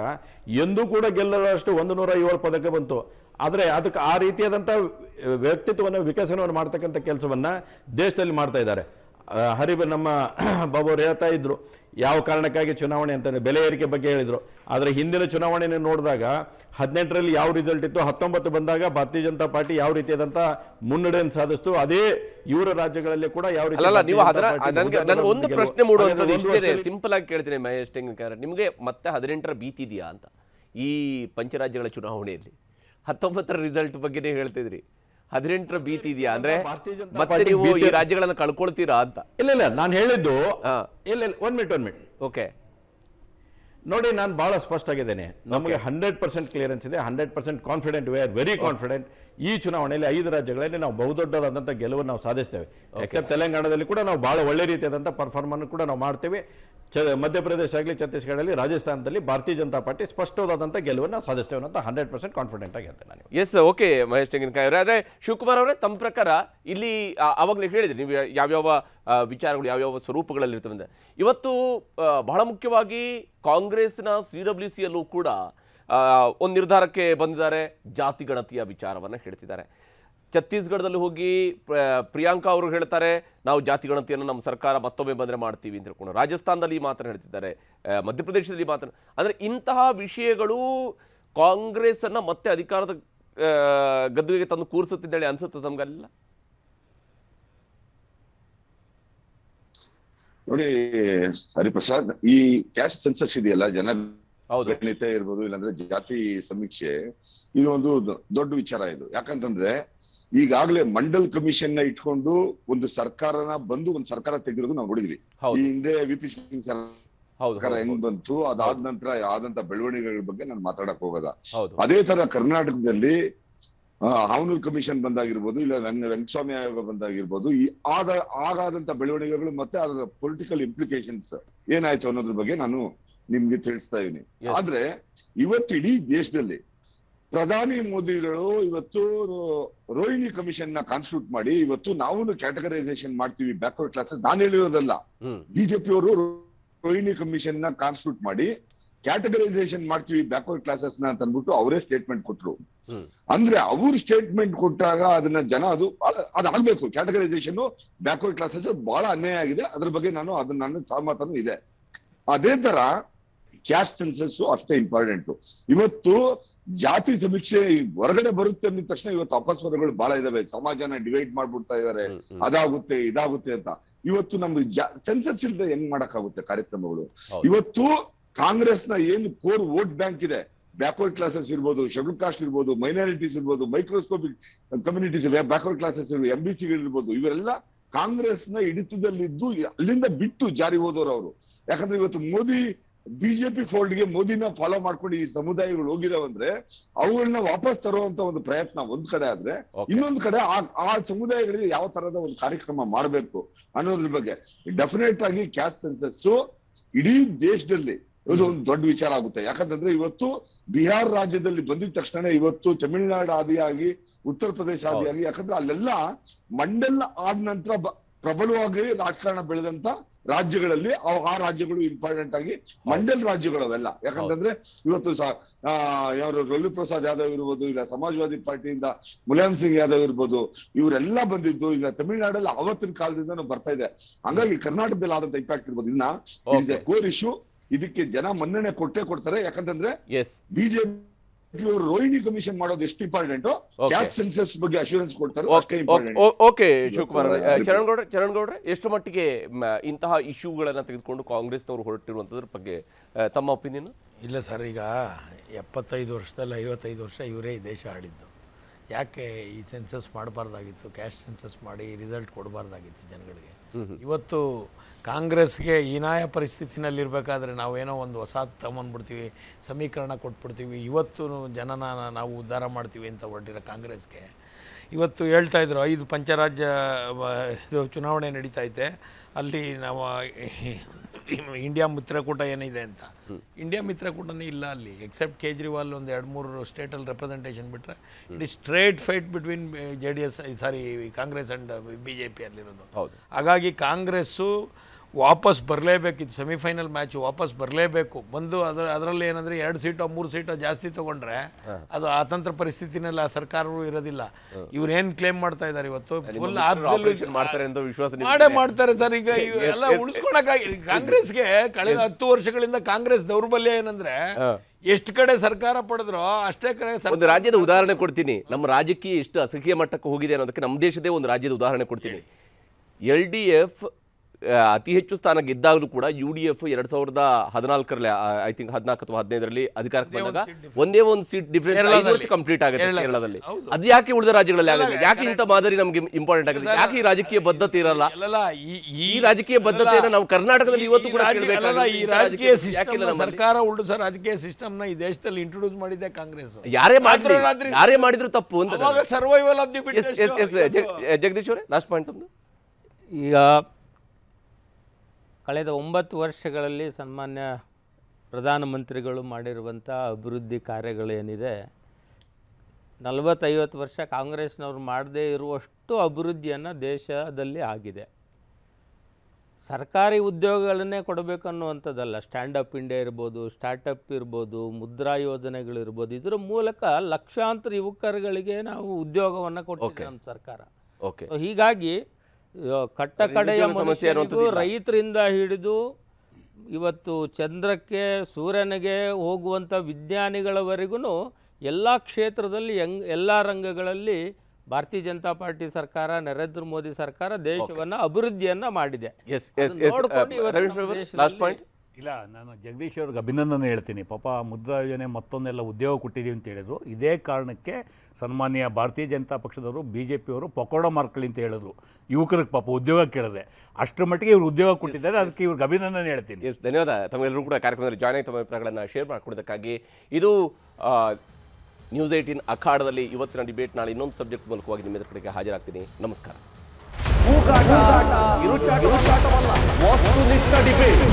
ಎಂದೂ ಕೂಡ ಗೆಲ್ಲದಷ್ಟು ಒಂದು ನೂರ ಏಳು ಪದಕ ಬಂತು. ಆದರೆ ಅದಕ್ಕೆ ಆ ರೀತಿಯಾದಂಥ ವ್ಯಕ್ತಿತ್ವವನ್ನು, ವಿಕಸನವನ್ನು ಮಾಡ್ತಕ್ಕಂಥ ಕೆಲಸವನ್ನು ದೇಶದಲ್ಲಿ ಮಾಡ್ತಾ ಇದ್ದಾರೆ. ಹರಿಬ ಹರಿ ನಮ್ಮ ಬಾಬು ಅವರು ಹೇಳ್ತಾ ಇದ್ರು. ಯಾವ ಕಾರಣಕ್ಕಾಗಿ ಚುನಾವಣೆ ಅಂತ ಬೆಲೆ ಏರಿಕೆ ಬಗ್ಗೆ ಹೇಳಿದರು. ಆದರೆ ಹಿಂದಿನ ಚುನಾವಣೆಯನ್ನು ನೋಡಿದಾಗ ಹದಿನೆಂಟರಲ್ಲಿ ಯಾವ ರಿಸಲ್ಟ್ ಇತ್ತು? ಹತ್ತೊಂಬತ್ತು ಬಂದಾಗ ಭಾರತೀಯ ಜನತಾ ಪಾರ್ಟಿ ಯಾವ ರೀತಿಯಾದಂಥ ಮುನ್ನಡೆಯನ್ನು ಸಾಧಿಸ್ತು. ಅದೇ ಇವರ ರಾಜ್ಯಗಳಲ್ಲಿ ಕೂಡ ಯಾವ ರೀತಿ ನೀವು ನನಗೆ ಒಂದು ಪ್ರಶ್ನೆ ಮೂಡುವಂಥದ್ದು ಇಷ್ಟೇ ಸಿಂಪಲ್ ಆಗಿ ಕೇಳ್ತೀನಿ ಮಹೇಶ್ ತೆಂಗಿನಕಾಯಿ ನಿಮಗೆ ಮತ್ತೆ ಹದಿನೆಂಟರ ಭೀತಿ ಇದೆಯಾ ಅಂತ? ಈ ಪಂಚರಾಜ್ಯಗಳ ಚುನಾವಣೆಯಲ್ಲಿ. ಹತ್ತೊಂಬತ್ತರ ರಿಸಲ್ಟ್ ಬಗ್ಗೆನೇ ಹೇಳ್ತಿದ್ರಿ. ಹದಿನೆಂಟರ ಭೀತಿ ಇದೆಯಾ? ಅಂದ್ರೆ ಮತ್ತೆ ನೀವು ಈ ರಾಜ್ಯಗಳನ್ನ ಕಳ್ಕೊಳ್ತೀರಾ ಅಂತ. ಇಲ್ಲ ಇಲ್ಲ ನಾನು ಹೇಳಿದ್ದು ಇಲ್ಲ ಇಲ್ಲ one minute one minute. Okay. ನೋಡಿ ನಾನು ಬಹಳ ಸ್ಪಷ್ಟ ಆಗಿದ್ದೇನೆ ನಮಗೆ ಹಂಡ್ರೆಡ್ ಪರ್ಸೆಂಟ್ ಕ್ಲಿಯರೆನ್ಸ್ ಇದೆ hundred percent confident we are very confident. ಈ ಚುನಾವಣೆಯಲ್ಲಿ ಐದು ರಾಜ್ಯಗಳಲ್ಲಿ ನಾವು ಬಹುದೊಡ್ಡದಾದಂಥ ಗೆಲುವನ್ನು ನಾವು ಸಾಧಿಸ್ತೇವೆ. ಎಕ್ಸೆಪ್ಟ್ ತೆಲಂಗಾಣದಲ್ಲಿ ಕೂಡ ನಾವು ಭಾಳ ಒಳ್ಳೆ ರೀತಿಯಾದಂಥ ಪರ್ಫಾರ್ಮನ್ನು ಕೂಡ ನಾವು ಮಾಡ್ತೇವೆ. ಚ ಮಧ್ಯಪ್ರದೇಶ ಆಗಲಿ ಛತ್ತೀಸ್ಗಢಲ್ಲಿ ರಾಜಸ್ಥಾನದಲ್ಲಿ ಭಾರತೀಯ ಜನತಾ ಪಾರ್ಟಿ ಸ್ಪಷ್ಟವಾದಂಥ ಗೆಲುವನ್ನು ಸಾಧಿಸ್ತೇವೆ ಅಂತ ಹಂಡ್ರೆಡ್ ಪರ್ಸೆಂಟ್ ಕಾನ್ಫಿಡೆಂಟ್ ಆಗಿ ಹೇಳ್ತೇನೆ ನಾನು. ಎಸ್ ಓಕೆ ಮಹೇಶ್ ತೆಂಗಿನಕಾಯಿ ಅವರೇ. ಆದರೆ ಶಿವಕುಮಾರ್ ಅವರೇ ತಮ್ಮ ಪ್ರಕಾರ ಇಲ್ಲಿ ಆವಾಗಲೇ ಹೇಳಿದ್ರಿ ನೀವು ಯಾವ್ಯಾವ ವಿಚಾರಗಳು ಯಾವ್ಯಾವ ಸ್ವರೂಪಗಳಲ್ಲಿ ಇರ್ತವೆ ಅಂತ. ಇವತ್ತು ಬಹಳ ಮುಖ್ಯವಾಗಿ ಕಾಂಗ್ರೆಸ್ನ ಸಿ ಡಬ್ಲ್ಯೂ ಸಿಯಲ್ಲೂ ಕೂಡ ಒಂದು ನಿರ್ಧಾರಕ್ಕೆ ಬಂದಿದ್ದಾರೆ. ಜಾತಿ ಗಣತಿಯ ವಿಚಾರವನ್ನು ಹೇಳ್ತಿದ್ದಾರೆ. ಛತ್ತೀಸ್ಗಢದಲ್ಲಿ ಹೋಗಿ ಪ್ರಿಯಾಂಕಾ ಅವರು ಹೇಳ್ತಾರೆ, ನಾವು ಜಾತಿ ಗಣತಿಯನ್ನು ನಮ್ಮ ಸರ್ಕಾರ ಮತ್ತೊಮ್ಮೆ ಬಂದರೆ ಮಾಡ್ತೀವಿ ಅಂತ ಹೇಳ್ಕೊಂಡು ರಾಜಸ್ಥಾನದಲ್ಲಿ ಈ ಮಾತನ್ನು ಹೇಳ್ತಿದ್ದಾರೆ ಮಧ್ಯಪ್ರದೇಶದಲ್ಲಿ ಮಾತ್ರ ಅಂದರೆ ಇಂತಹ ವಿಷಯಗಳು ಕಾಂಗ್ರೆಸ್ ಅನ್ನ ಮತ್ತೆ ಅಧಿಕಾರದ ಗದ್ದುಗೆಗೆ ತಂದು ಕೂರಿಸುತ್ತಿದ್ದಾಳೆ ಅನ್ಸುತ್ತೆ ತಮಗಲ್ಲ ನೋಡಿ, ಹರಿಪ್ರಸಾದ್, ಈ ಕ್ಯಾಸ್ಟ್ ಸೆನ್ಸಸ್ ಇದೆಯಲ್ಲ ಜನ ಗಣಿತ ಇರ್ಬೋದು ಇಲ್ಲಾಂದ್ರೆ ಜಾತಿ ಸಮೀಕ್ಷೆ ಇದು ಒಂದು ದೊಡ್ಡ ವಿಚಾರ ಇದು. ಯಾಕಂತಂದ್ರೆ ಈಗಾಗಲೇ ಮಂಡಲ್ ಕಮಿಷನ್ನ ಇಟ್ಕೊಂಡು ಒಂದು ಸರ್ಕಾರನ ಬಂದು ಒಂದು ಸರ್ಕಾರ ತೆಗೆದಿರೋದು ನಾವು ನೋಡಿದ್ವಿ. ಈ ಹೌದು ವಿ ಪಿ ಸಿಂಗ್ ಸರ್ಕಾರ ಹೆಂಗ್ ಬಂತು ಅದಾದ ನಂತರ ಆದಂತ ಬೆಳವಣಿಗೆಗಳ ಬಗ್ಗೆ ನಾನು ಮಾತಾಡಕ್ ಹೋಗದ. ಅದೇ ತರ ಕರ್ನಾಟಕದಲ್ಲಿ ಹಾವನೂರ್ ಕಮಿಷನ್ ಬಂದಾಗಿರ್ಬೋದು ಇಲ್ಲ ನಂಗೆ ರಂಗಸ್ವಾಮಿ ಆಯೋಗ ಬಂದಾಗಿರ್ಬೋದು ಈ ಆದ ಆಗಾದಂತ ಬೆಳವಣಿಗೆಗಳು ಮತ್ತೆ ಅದರ ಪೊಲಿಟಿಕಲ್ ಇಂಪ್ಲಿಕೇಶನ್ಸ್ ಏನಾಯ್ತು ಅನ್ನೋದ್ರ ಬಗ್ಗೆ ನಾನು ನಿಮ್ಗೆ ತಿಳಿಸ್ತಾ ಇದೀನಿ. ಆದ್ರೆ ಇವತ್ತು ಇಡೀ ದೇಶದಲ್ಲಿ ಪ್ರಧಾನಿ ಮೋದಿಗಳು ಇವತ್ತು ರೋಹಿಣಿ ಕಮಿಷನ್ನ ಕಾನ್ಸ್ಟಿಟ್ಯೂಟ್ ಮಾಡಿ ಇವತ್ತು ನಾವು ಕ್ಯಾಟಗರೈಸೇಷನ್ ಮಾಡ್ತೀವಿ ಬ್ಯಾಕ್ವರ್ಡ್ ಕ್ಲಾಸಸ್ ನಾನು ಹೇಳಿರೋದಲ್ಲ. ಬಿಜೆಪಿ ಅವರು ರೋಹಿಣಿ ಕಮಿಷನ್ನ ಕಾನ್ಸ್ಟಿಟ್ಯೂಟ್ ಮಾಡಿ ಕ್ಯಾಟಗರೈಸೇಷನ್ ಮಾಡ್ತೀವಿ ಬ್ಯಾಕ್ವರ್ಡ್ ಕ್ಲಾಸಸ್ನ ಅಂತ ಅಂದ್ಬಿಟ್ಟು ಅವರೇ ಸ್ಟೇಟ್ಮೆಂಟ್ ಕೊಟ್ರು. ಅಂದ್ರೆ ಅವ್ರ ಸ್ಟೇಟ್ಮೆಂಟ್ ಕೊಟ್ಟಾಗ ಅದನ್ನ ಜನ ಅದು ಅದ- ಅದಾಗ್ಬೇಕು. ಕ್ಯಾಟಗರೈಸೇಷನ್ ಬ್ಯಾಕ್ವರ್ಡ್ ಕ್ಲಾಸಸ್ ಬಹಳ ಅನ್ಯಾಯ ಆಗಿದೆ. ಅದ್ರ ಬಗ್ಗೆ ನಾನು ಅದನ್ನ ನನ್ನ ಸಹಮತನೂ ಇದೆ. ಅದೇ ತರ ಕ್ಯಾಸ್ಟ್ ಸೆನ್ಸಸ್ ಅಷ್ಟೇ ಇಂಪಾರ್ಟೆಂಟ್ ಇವತ್ತು ಜಾತಿ ಸಮೀಕ್ಷೆ ಹೊರಗಡೆ ಬರುತ್ತೆ ಅಂದ ತಕ್ಷಣ ಇವತ್ತು ಅಪಸ್ವರಗಳು ಬಹಳ ಇದಾವೆ. ಸಮಾಜನ ಡಿವೈಡ್ ಮಾಡ್ಬಿಡ್ತಾ ಇದಾರೆ. ಅದಾಗುತ್ತೆ ಇದಾಗುತ್ತೆ ಅಂತ. ಇವತ್ತು ನಮ್ಗೆ ಸೆನ್ಸಸ್ ಇಲ್ಲದೆ ಹೆಂಗ್ ಮಾಡಕ್ಕಾಗುತ್ತೆ ಕಾರ್ಯಕ್ರಮಗಳು. ಇವತ್ತು ಕಾಂಗ್ರೆಸ್ನ ಏನು ಕೋರ್ ವೋಟ್ ಬ್ಯಾಂಕ್ ಇದೆ. ಬ್ಯಾಕ್ವರ್ಡ್ ಕ್ಲಾಸಸ್ ಇರ್ಬೋದು ಶೆಡ್ಯೂಲ್ ಕಾಸ್ಟ್ ಇರ್ಬೋದು ಮೈನಾರಿಟೀಸ್ ಇರ್ಬೋದು ಮೈಕ್ರೋಸ್ಕೋಪಿಕ್ ಕಮ್ಯುನಿಟೀಸ್ ಬ್ಯಾಕ್ವರ್ಡ್ ಕ್ಲಾಸಸ್ ಇರ್ಬೋದು ಎಂ ಬಿ ಸಿಗಳಿರ್ಬೋದು ಇವರೆಲ್ಲ ಕಾಂಗ್ರೆಸ್ನ ಹಿಡಿತದಲ್ಲಿದ್ದು ಅಲ್ಲಿಂದ ಬಿಟ್ಟು ಜಾರಿ ಹೋದವರು ಅವರು. ಯಾಕಂದ್ರೆ ಇವತ್ತು ಮೋದಿ ಬಿಜೆಪಿ ಫೋಲ್ಡ್ಗೆ ಮೋದಿನ ಫಾಲೋ ಮಾಡ್ಕೊಂಡು ಈ ಸಮುದಾಯಗಳು ಹೋಗಿದಾವಂದ್ರೆ ಅವುಗಳನ್ನ ವಾಪಸ್ ತರುವಂತ ಒಂದು ಪ್ರಯತ್ನ ಒಂದ್ ಕಡೆ ಆದ್ರೆ. ಇನ್ನೊಂದ್ ಕಡೆ ಆ ಆ ಸಮುದಾಯಗಳಿಗೆ ಯಾವ ತರದ ಒಂದು ಕಾರ್ಯಕ್ರಮ ಮಾಡಬೇಕು ಅನ್ನೋದ್ರ ಬಗ್ಗೆ ಡೆಫಿನೆಟ್ ಆಗಿ ಕ್ಯಾಸ್ಟ್ ಸೆನ್ಸಸ್ ಇಡೀ ದೇಶದಲ್ಲಿ ಇದು ಒಂದು ದೊಡ್ಡ ವಿಚಾರ ಆಗುತ್ತೆ ಯಾಕಂತಂದ್ರೆ ಇವತ್ತು ಬಿಹಾರ್ ರಾಜ್ಯದಲ್ಲಿ ಬಂದಿದ ತಕ್ಷಣ ಇವತ್ತು ತಮಿಳುನಾಡು ಆದಿಯಾಗಿ ಉತ್ತರ ಪ್ರದೇಶ ಆದಿಯಾಗಿ ಯಾಕಂದ್ರೆ ಅಲ್ಲೆಲ್ಲ ಮಂಡಲ್ ಆದ ನಂತರ ಪ್ರಬಲವಾಗಿ ರಾಜಕಾರಣ ಬೆಳೆದಂತ ರಾಜ್ಯಗಳಲ್ಲಿ ಆ- ಆ ರಾಜ್ಯಗಳು ಇಂಪಾರ್ಟೆಂಟ್ ಆಗಿ ಮಂಡಲ್ ರಾಜ್ಯಗಳು ಅವೆಲ್ಲ ಯಾಕಂತಂದ್ರೆ ಇವತ್ತು ಸಹ ಯಾರು ರವಿ ಪ್ರಸಾದ್ ಯಾದವ್ ಇರ್ಬೋದು ಇಲ್ಲ ಸಮಾಜವಾದಿ ಪಾರ್ಟಿಯಿಂದ ಮುಲಾಯಂ ಸಿಂಗ್ ಯಾದವ್ ಇರ್ಬೋದು ಇವರೆಲ್ಲ ಬಂದಿದ್ದು ಈಗ ತಮಿಳುನಾಡಲ್ಲಿ ಅವತ್ತಿನ ಕಾಲದಿಂದ ಬರ್ತಾ ಇದೆ. ಹಂಗಾಗಿ ಕರ್ನಾಟಕದಲ್ಲಿ ಆದಂತ ಇಂಪ್ಯಾಕ್ಟ್ ಇರ್ಬೋದು. ಇನ್ನ. ಕೋರ್ ಇಶ್ಯೂ ಇದಕ್ಕೆ ಜನ ಮನ್ನಣೆ ಕೊಟ್ಟೆ ಕೊಡ್ತಾರೆ. ಯಾಕಂತಂದ್ರೆ ಬಿಜೆಪಿ ಅವರು ರೋಹಿಣಿ ಕಮಿಷನ್ ಮಾಡೋದು ಎಷ್ಟು ಇಂಪಾರ್ಟೆಂಟ್. ಕ್ಯಾಸ್ಟ್ ಸೆನ್ಸಸ್ ಬಗ್ಗೆ ಅಶ್ಯೂರೆನ್ಸ್ ಕೊಡ್ತಾರೆ ಓಕೆ ಅಷ್ಟೇ ಇಂಪಾರ್ಟೆಂಟ್ ಓಕೆ ಶಿವಕುಮಾರ್ ಚರಣ್ ಗೌಡ್ರೆ ಚರಣ್ ಗೌಡ್ರೆ ಎಷ್ಟು ಮಟ್ಟಿಗೆ ಇಂತಹ ಇಶ್ಯೂಗಳನ್ನ ತೆಗೆದುಕೊಂಡು ಕಾಂಗ್ರೆಸ್ನವರು ಹೊರಟಿರುವಂತದ್ರ ಬಗ್ಗೆ ತಮ್ಮ ಒಪಿನಿಯನ್ ಇಲ್ಲ ಸರ್ ಈಗ ಎಪ್ಪತ್ತೈದು ವರ್ಷದಲ್ಲಿ ಐವತ್ತೈದು ವರ್ಷ ಇವರೇ ಈ ದೇಶ ಆಡಿದ್ದು ಯಾಕೆ ಈ ಸೆನ್ಸಸ್ ಮಾಡಬಾರ್ದಾಗಿತ್ತು? ಕ್ಯಾಶ್ ಸೆನ್ಸಸ್ ಮಾಡಿ ರಿಸಲ್ಟ್ ಕೊಡಬಾರ್ದಾಗಿತ್ತು ಜನಗಳಿಗೆ. ಇವತ್ತು ಕಾಂಗ್ರೆಸ್ಗೆ ಹೀನಾಯ ಪರಿಸ್ಥಿತಿನಲ್ಲಿರಬೇಕಾದ್ರೆ ನಾವೇನೋ ಒಂದು ಹೊಸ ತಗೊಂಡ್ಬಿಡ್ತೀವಿ ಸಮೀಕರಣ ಕೊಟ್ಬಿಡ್ತೀವಿ. ಇವತ್ತು ಜನನ ನಾವು ಉದ್ಧಾರ ಮಾಡ್ತೀವಿ ಅಂತ ಹೊರಟಿರೋ ಕಾಂಗ್ರೆಸ್ಗೆ. ಇವತ್ತು ಹೇಳ್ತಾ ಇದ್ರು, ಐದು ಪಂಚರಾಜ್ಯ, ಇದು ಚುನಾವಣೆ ನಡೀತಾ ಐತೆ. ಅಲ್ಲಿ ನಾವು ಇಂಡಿಯಾ ಮಿತ್ರಕೂಟ ಏನಿದೆ ಅಂತ? ಇಂಡಿಯಾ ಮಿತ್ರಕೂಟನೇ ಇಲ್ಲ ಅಲ್ಲಿ ಎಕ್ಸೆಪ್ಟ್ ಕೇಜ್ರಿವಾಲ್ ಒಂದು ಎರಡು ಮೂರು ಸ್ಟೇಟಲ್ಲಿ ರೆಪ್ರೆಸೆಂಟೇಷನ್ ಬಿಟ್ಟರೆ it is straight fight between J D S sorry Congress and B J P ಅಲ್ಲಿರೋದು. ಹಾಗಾಗಿ ಕಾಂಗ್ರೆಸ್ಸು ವಾಪಸ್ ಬರಲೇಬೇಕು ಇದು ಸೆಮಿಫೈನಲ್ ಮ್ಯಾಚು ವಾಪಸ್ ಬರಲೇಬೇಕು. ಬಂದು ಅದರ ಅದರಲ್ಲಿ ಏನಂದರೆ ಎರಡು ಸೀಟೋ ಮೂರು ಸೀಟೋ ಜಾಸ್ತಿ ತೊಗೊಂಡ್ರೆ ಅದು ಆತಂತ್ರ ಪರಿಸ್ಥಿತಿನಲ್ಲಿ ಆ ಸರ್ಕಾರವು ಇರೋದಿಲ್ಲ. ಇವ್ರೇನು ಕ್ಲೇಮ್ ಮಾಡ್ತಾ ಇದ್ದಾರೆ ಇವತ್ತು? ಫುಲ್ operation ಮಾಡ್ತಾರೆ ಅಂತ ವಿಶ್ವಾಸ ನಿಮ್ಗಿದೆ? ಮಾಡೇ ಮಾಡ್ತಾರೆ ಸರ್ ಈಗ ಎಲ್ಲ ಉಳಿಸ್ಕೊಳಕ್ಕಾಗಿ ಕಾಂಗ್ರೆಸ್ಗೆ ಕಳೆದ ಹತ್ತು ವರ್ಷಗಳಿಂದ ಕಾಂಗ್ರೆಸ್ ದೌರ್ಬಲ್ಯ ಏನಂದ್ರೆ ಎಷ್ಟು ಕಡೆ ಸರ್ಕಾರ ಪಡೆದ್ರೋ ಅಷ್ಟೇ ಕಡೆ ಒಂದು ರಾಜ್ಯದ ಉದಾಹರಣೆ ಕೊಡ್ತೀನಿ. ನಮ್ಮ ರಾಜಕೀಯ ಎಷ್ಟು ಅಸಹ್ಯ ಮಟ್ಟಕ್ಕೆ ಹೋಗಿದೆ ಅನ್ನೋದಕ್ಕೆ ನಮ್ಮ ದೇಶದೇ ಒಂದು ರಾಜ್ಯದ ಉದಾಹರಣೆ ಕೊಡ್ತೀನಿ. ಎಲ್ ಡಿ ಎಫ್ ಅತಿ ಹೆಚ್ಚು ಸ್ಥಾನ ಗೆದ್ದಾಗಲೂ ಕೂಡ ಯು ಡಿ ಎಫ್ ಎರಡ್ ಸಾವಿರದ ಹದಿನಾಲ್ಕರಲ್ಲಿ ಐ ಥಿಂಕ್ ಹದಿನಾಲ್ಕು ಅಥವಾ ಹದಿನೈದರಲ್ಲಿ ಅಧಿಕಾರಕ್ಕೆ ಬಂದಾಗ ಒಂದೇ ಒಂದು ಸೀಟ್ ಡಿಫ್ರೆನ್ಸ್. ಕಂಪ್ಲೀಟ್ ಆಗುತ್ತೆ ಕೇರಳದಲ್ಲಿ. ಅದು ಯಾಕೆ ಉಳಿದ ರಾಜ್ಯಗಳಲ್ಲಿ ಆಗಲ್ಲ ಯಾಕೆ ಇಂಥ ಮಾದರಿ ನಮಗೆ ಇಂಪಾರ್ಟೆಂಟ್ ಆಗುತ್ತೆ ಯಾಕೆ ಈ ರಾಜಕೀಯ ಬದ್ಧತೆ ಇರಲ್ಲ? ಈ- ಈ ರಾಜಕೀಯ ಬದ್ಧತೆಯನ್ನು ನಾವು ಕರ್ನಾಟಕದಲ್ಲಿ ಇವತ್ತು ಕೂಡ ಈ ರಾಜಕೀಯ ಸಿಸ್ಟಮ್ ಸರ್ಕಾರ ಉಳಿದ ಸರ್ ರಾಜಕೀಯ ಸಿಸ್ಟಮ್ನ ಈ ದೇಶದಲ್ಲಿ ಇಂಟ್ರೊಡ್ಯೂಸ್ ಮಾಡಿದೆ ಕಾಂಗ್ರೆಸ್. ಯಾರೇ ಮಾಡಿದ್ರು ಯಾರೇ ಮಾಡಿದ್ರು ತಪ್ಪು ಅಂತ ಸರ್ವೈವಲ್ ಆಫ್ ದಿ ಜಗದೀಶ್ ಅವರೇ ಲಾಸ್ಟ್ ಪಾಯಿಂಟ್ ತಮ್ಮದು ಈಗ ಕಳೆದ ಒಂಬತ್ತು ವರ್ಷಗಳಲ್ಲಿ ಸನ್ಮಾನ್ಯ ಪ್ರಧಾನಮಂತ್ರಿಗಳು ಮಾಡಿರುವಂಥ ಅಭಿವೃದ್ಧಿ ಕಾರ್ಯಗಳೇನಿದೆ ನಲವತ್ತೈವತ್ತು ವರ್ಷ ಕಾಂಗ್ರೆಸ್ನವ್ರು ಮಾಡದೇ ಇರುವಷ್ಟು ಅಭಿವೃದ್ಧಿಯನ್ನು ದೇಶದಲ್ಲಿ ಆಗಿದೆ. ಸರ್ಕಾರಿ ಉದ್ಯೋಗಗಳನ್ನೇ ಕೊಡಬೇಕು ಅನ್ನುವಂಥದ್ದಲ್ಲ. ಸ್ಟ್ಯಾಂಡಪ್ ಇಂಡಿಯಾ ಇರ್ಬೋದು ಸ್ಟಾರ್ಟಪ್ ಇರ್ಬೋದು ಮುದ್ರಾ ಯೋಜನೆಗಳಿರ್ಬೋದು ಇದರ ಮೂಲಕ ಲಕ್ಷಾಂತರ ಯುವಕರುಗಳಿಗೆ ನಾವು ಉದ್ಯೋಗವನ್ನು ಕೊಟ್ಟಿದ್ದೇವೆ ನಮ್ಮ ಸರ್ಕಾರ. ಓಕೆ ಸೊ ಹೀಗಾಗಿ ಕಟ್ಟ ಕಡೆಯ ಸಮಸ್ಯೆ ರೈತರಿಂದ ಹಿಡಿದು ಇವತ್ತು ಚಂದ್ರಕ್ಕೆ ಸೂರ್ಯನಿಗೆ ಹೋಗುವಂಥ ವಿಜ್ಞಾನಿಗಳವರೆಗೂ ಎಲ್ಲ ಕ್ಷೇತ್ರದಲ್ಲಿ ಹೆಂಗ್ ಎಲ್ಲ ರಂಗಗಳಲ್ಲಿ ಭಾರತೀಯ ಜನತಾ ಪಾರ್ಟಿ ಸರ್ಕಾರ ನರೇಂದ್ರ ಮೋದಿ ಸರ್ಕಾರ ದೇಶವನ್ನ ಅಭಿವೃದ್ಧಿಯನ್ನು ಮಾಡಿದೆ. ಇಲ್ಲ ನಾನು ಜಗದೀಶ್ ಅವ್ರಿಗೆ ಅಭಿನಂದನೆ ಹೇಳ್ತೀನಿ. ಪಾಪ ಮುದ್ರಾ ಯೋಜನೆ ಮತ್ತೊಂದೆಲ್ಲ ಉದ್ಯೋಗ ಕೊಟ್ಟಿದ್ದೀವಿ ಅಂತ ಹೇಳಿದ್ರು. ಇದೇ ಕಾರಣಕ್ಕೆ ಸನ್ಮಾನ್ಯ ಭಾರತೀಯ ಜನತಾ ಪಕ್ಷದವರು ಬಿ ಜೆ ಪಿಯವರು ಪಕೋಡ ಮಾರ್ಕಳಿ ಅಂತ ಹೇಳಿದ್ರು. ಯುವಕರಿಗೆ ಪಾಪ ಉದ್ಯೋಗ ಕೇಳಿದೆ. ಅಷ್ಟರ ಮಟ್ಟಿಗೆ ಇವ್ರು ಉದ್ಯೋಗ ಕೊಟ್ಟಿದ್ದಾರೆ ಅದಕ್ಕೆ ಇವ್ರಿಗೆ ಅಭಿನಂದನೆ ಹೇಳ್ತೀನಿ. ಎಸ್ ಧನ್ಯವಾದ. ತಮ್ಮೆಲ್ಲರೂ ಕೂಡ ಕಾರ್ಯಕ್ರಮದಲ್ಲಿ ಜಾಯ್ನ್ ಆಗಿ ತಮ್ಮ ಅಭಿಪ್ರಾಯಗಳನ್ನು ಶೇರ್ ಮಾಡಿಕೊಡೋದಕ್ಕಾಗಿ. ಇದು ನ್ಯೂಸ್ ಏಯ್ಟೀನ್ ಅಖಾಡದಲ್ಲಿ ಇವತ್ತಿನ ಡಿಬೇಟ್ ನಾಳೆ ಇನ್ನೊಂದು ಸಬ್ಜೆಕ್ಟ್ ಮೂಲಕವಾಗಿ ನಿಮ್ಮ ಕಡೆಗೆ ಹಾಜರಾಗ್ತೀನಿ. ನಮಸ್ಕಾರ. ವಸ್ತುನಿಷ್ಠ ಡಿಬೇಟ್